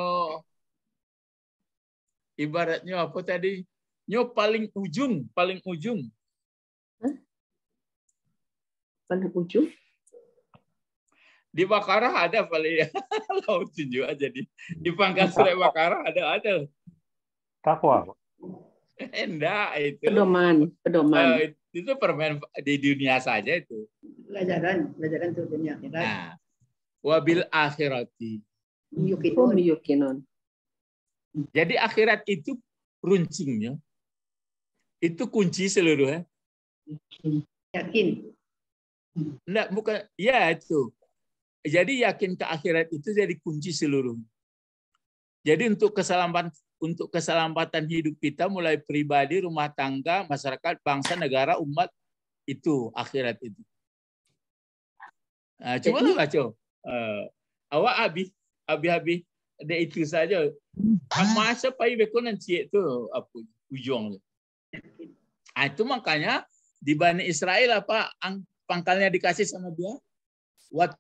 ibaratnya apa tadi? Nyo paling ujung, paling ujung. Paling ujung. Di Bakarah ada paling laut tunjuk aja di di pangkal surat Bakarah ada ada. Takwa. Pak. Enggak itu. Pedoman, pedoman. Eh, itu permen di dunia saja itu. Pelajaran, pelajaran untuk dunia akhirat. Nah, wabil akhirati. Yukinon. Hum yukinun. Jadi akhirat itu runcingnya. Itu kunci seluruhnya. Yakin. Enggak, bukan. Ya itu. Jadi yakin ke akhirat itu jadi kunci seluruh. Jadi untuk keselamatan untuk keselamatan hidup kita mulai pribadi, rumah tangga, masyarakat, bangsa, negara, umat itu akhirat itu. Nah, coba lu baca. Eh, awak habis habis habis ada itu saja. Masa pai beko nanti itu apa ujung. Ah, itu makanya di Bani Israel apa ang- pangkalnya dikasih sama dia? Wat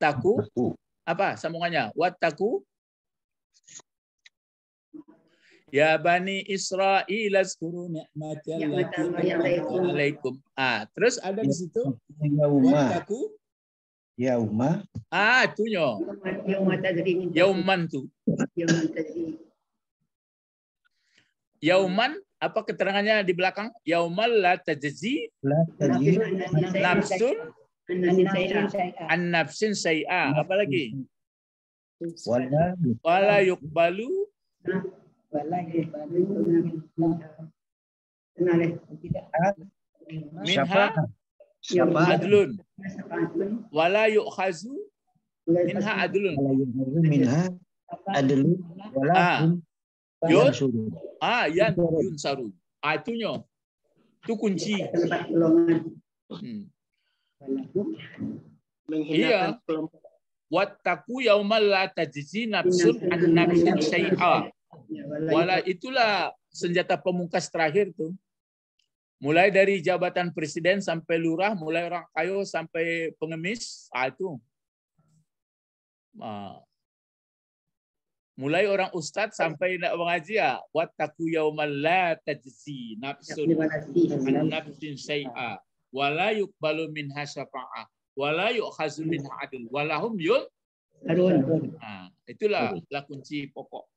taku apa sambungannya? Wattaku Ya Bani Israel azkuru ni'mati alaikum. Ah, terus ada di situ Yauma. wattaku. Yauma. Ah, itunya. Yaum tadri. Yauman tuh. Yaum tadri. Yauman apa keterangannya di belakang? Yaumal la tajzi nafsun an nafsin say'a. Apa lagi? wala Wala yuqbalu minha adlun. Wala yu'khazu minha adlun. Minha adlu wala Ah. Yun. Ah, yan yun saru. Ah, itunya. Itu kunci. Tempat golongan. Hmm. Menghinakan kelompok Wattaku yaumal la tajzi nafsun an nafsin syai'a. Wala itulah senjata pemungkas terakhir tuh. Mulai dari jabatan presiden sampai lurah, mulai orang kayo sampai pengemis, ah itu. Ah. Mulai orang ustadz sampai nak mengaji ya, wattaku yaumal la tajzi nafsun an nafsin syai'a wala yuqbalu minha syafa'ah wala yu'khazu minha adl walahum yul Harun. nah, itulah lah kunci pokok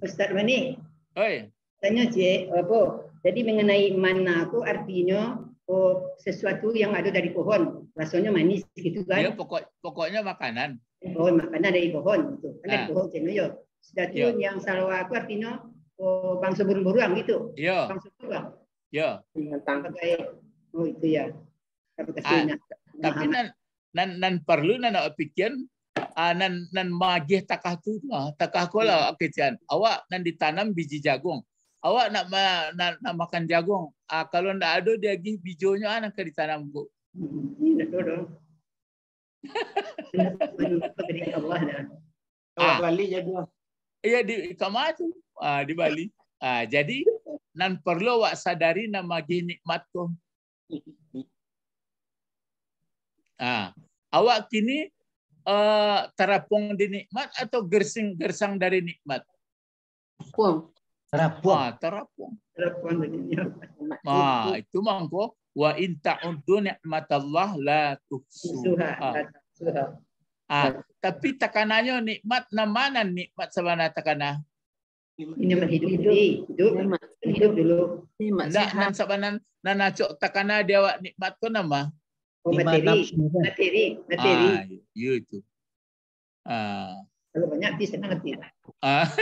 Ustaz Mani, Oi, tanya cik, apa? Jadi mengenai mana aku artinya oh, sesuatu yang ada dari pohon. Rasanya manis gitu kan? pokok pokoknya makanan Pohon makanan dari pohon. Kan Ah. cina ya. Sudah tu Ya. yang salah aku artinya oh, bangsa burung-burung gitu. ya Bangsa burung. ya Binatang. Pakai oh itu ya. Ah, tapi nan nan nan perlu nan nak pikir ah, nan nan magih takah tu lah takah ko lah kecian awak nan ditanam biji jagung awak nak ma, nak, nak makan jagung ah, kalau ndak ada dia gih bijonya ah, nak ke ditanam bu dulu. Manusia dari Allah dah. Ah. Bali jadi Iya di kama tu ah, di Bali. Ah, jadi nan perlu awak sadari nama nikmat tu. Ah, awak kini uh, terapung di nikmat atau gersing gersang dari nikmat? Puang. Terapuang. Ah, terapung. Telepon begini. Ah, itu mangko wa in ta'uddu nikmatallah la Suha. tuhsuha. Suha. Ah, tapi tekanannya nikmat na mana nikmat sebenarnya tekana? Ini hidup hidup hidup Nikmat. hidup dulu. Nikmat Ndak sehat. nan sebenarnya nan acok tekana dia awak nikmat tu nama. Oh, materi, materi, materi. Ah, ya itu. Ah. Kalau banyak hati senang hati. Ah.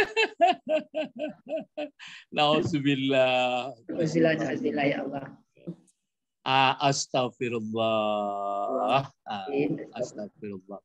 Nauzubillah. Alhamdulillah, alhamdulillah ya Allah. Ah, Astaghfirullah. Ah, Astaghfirullah.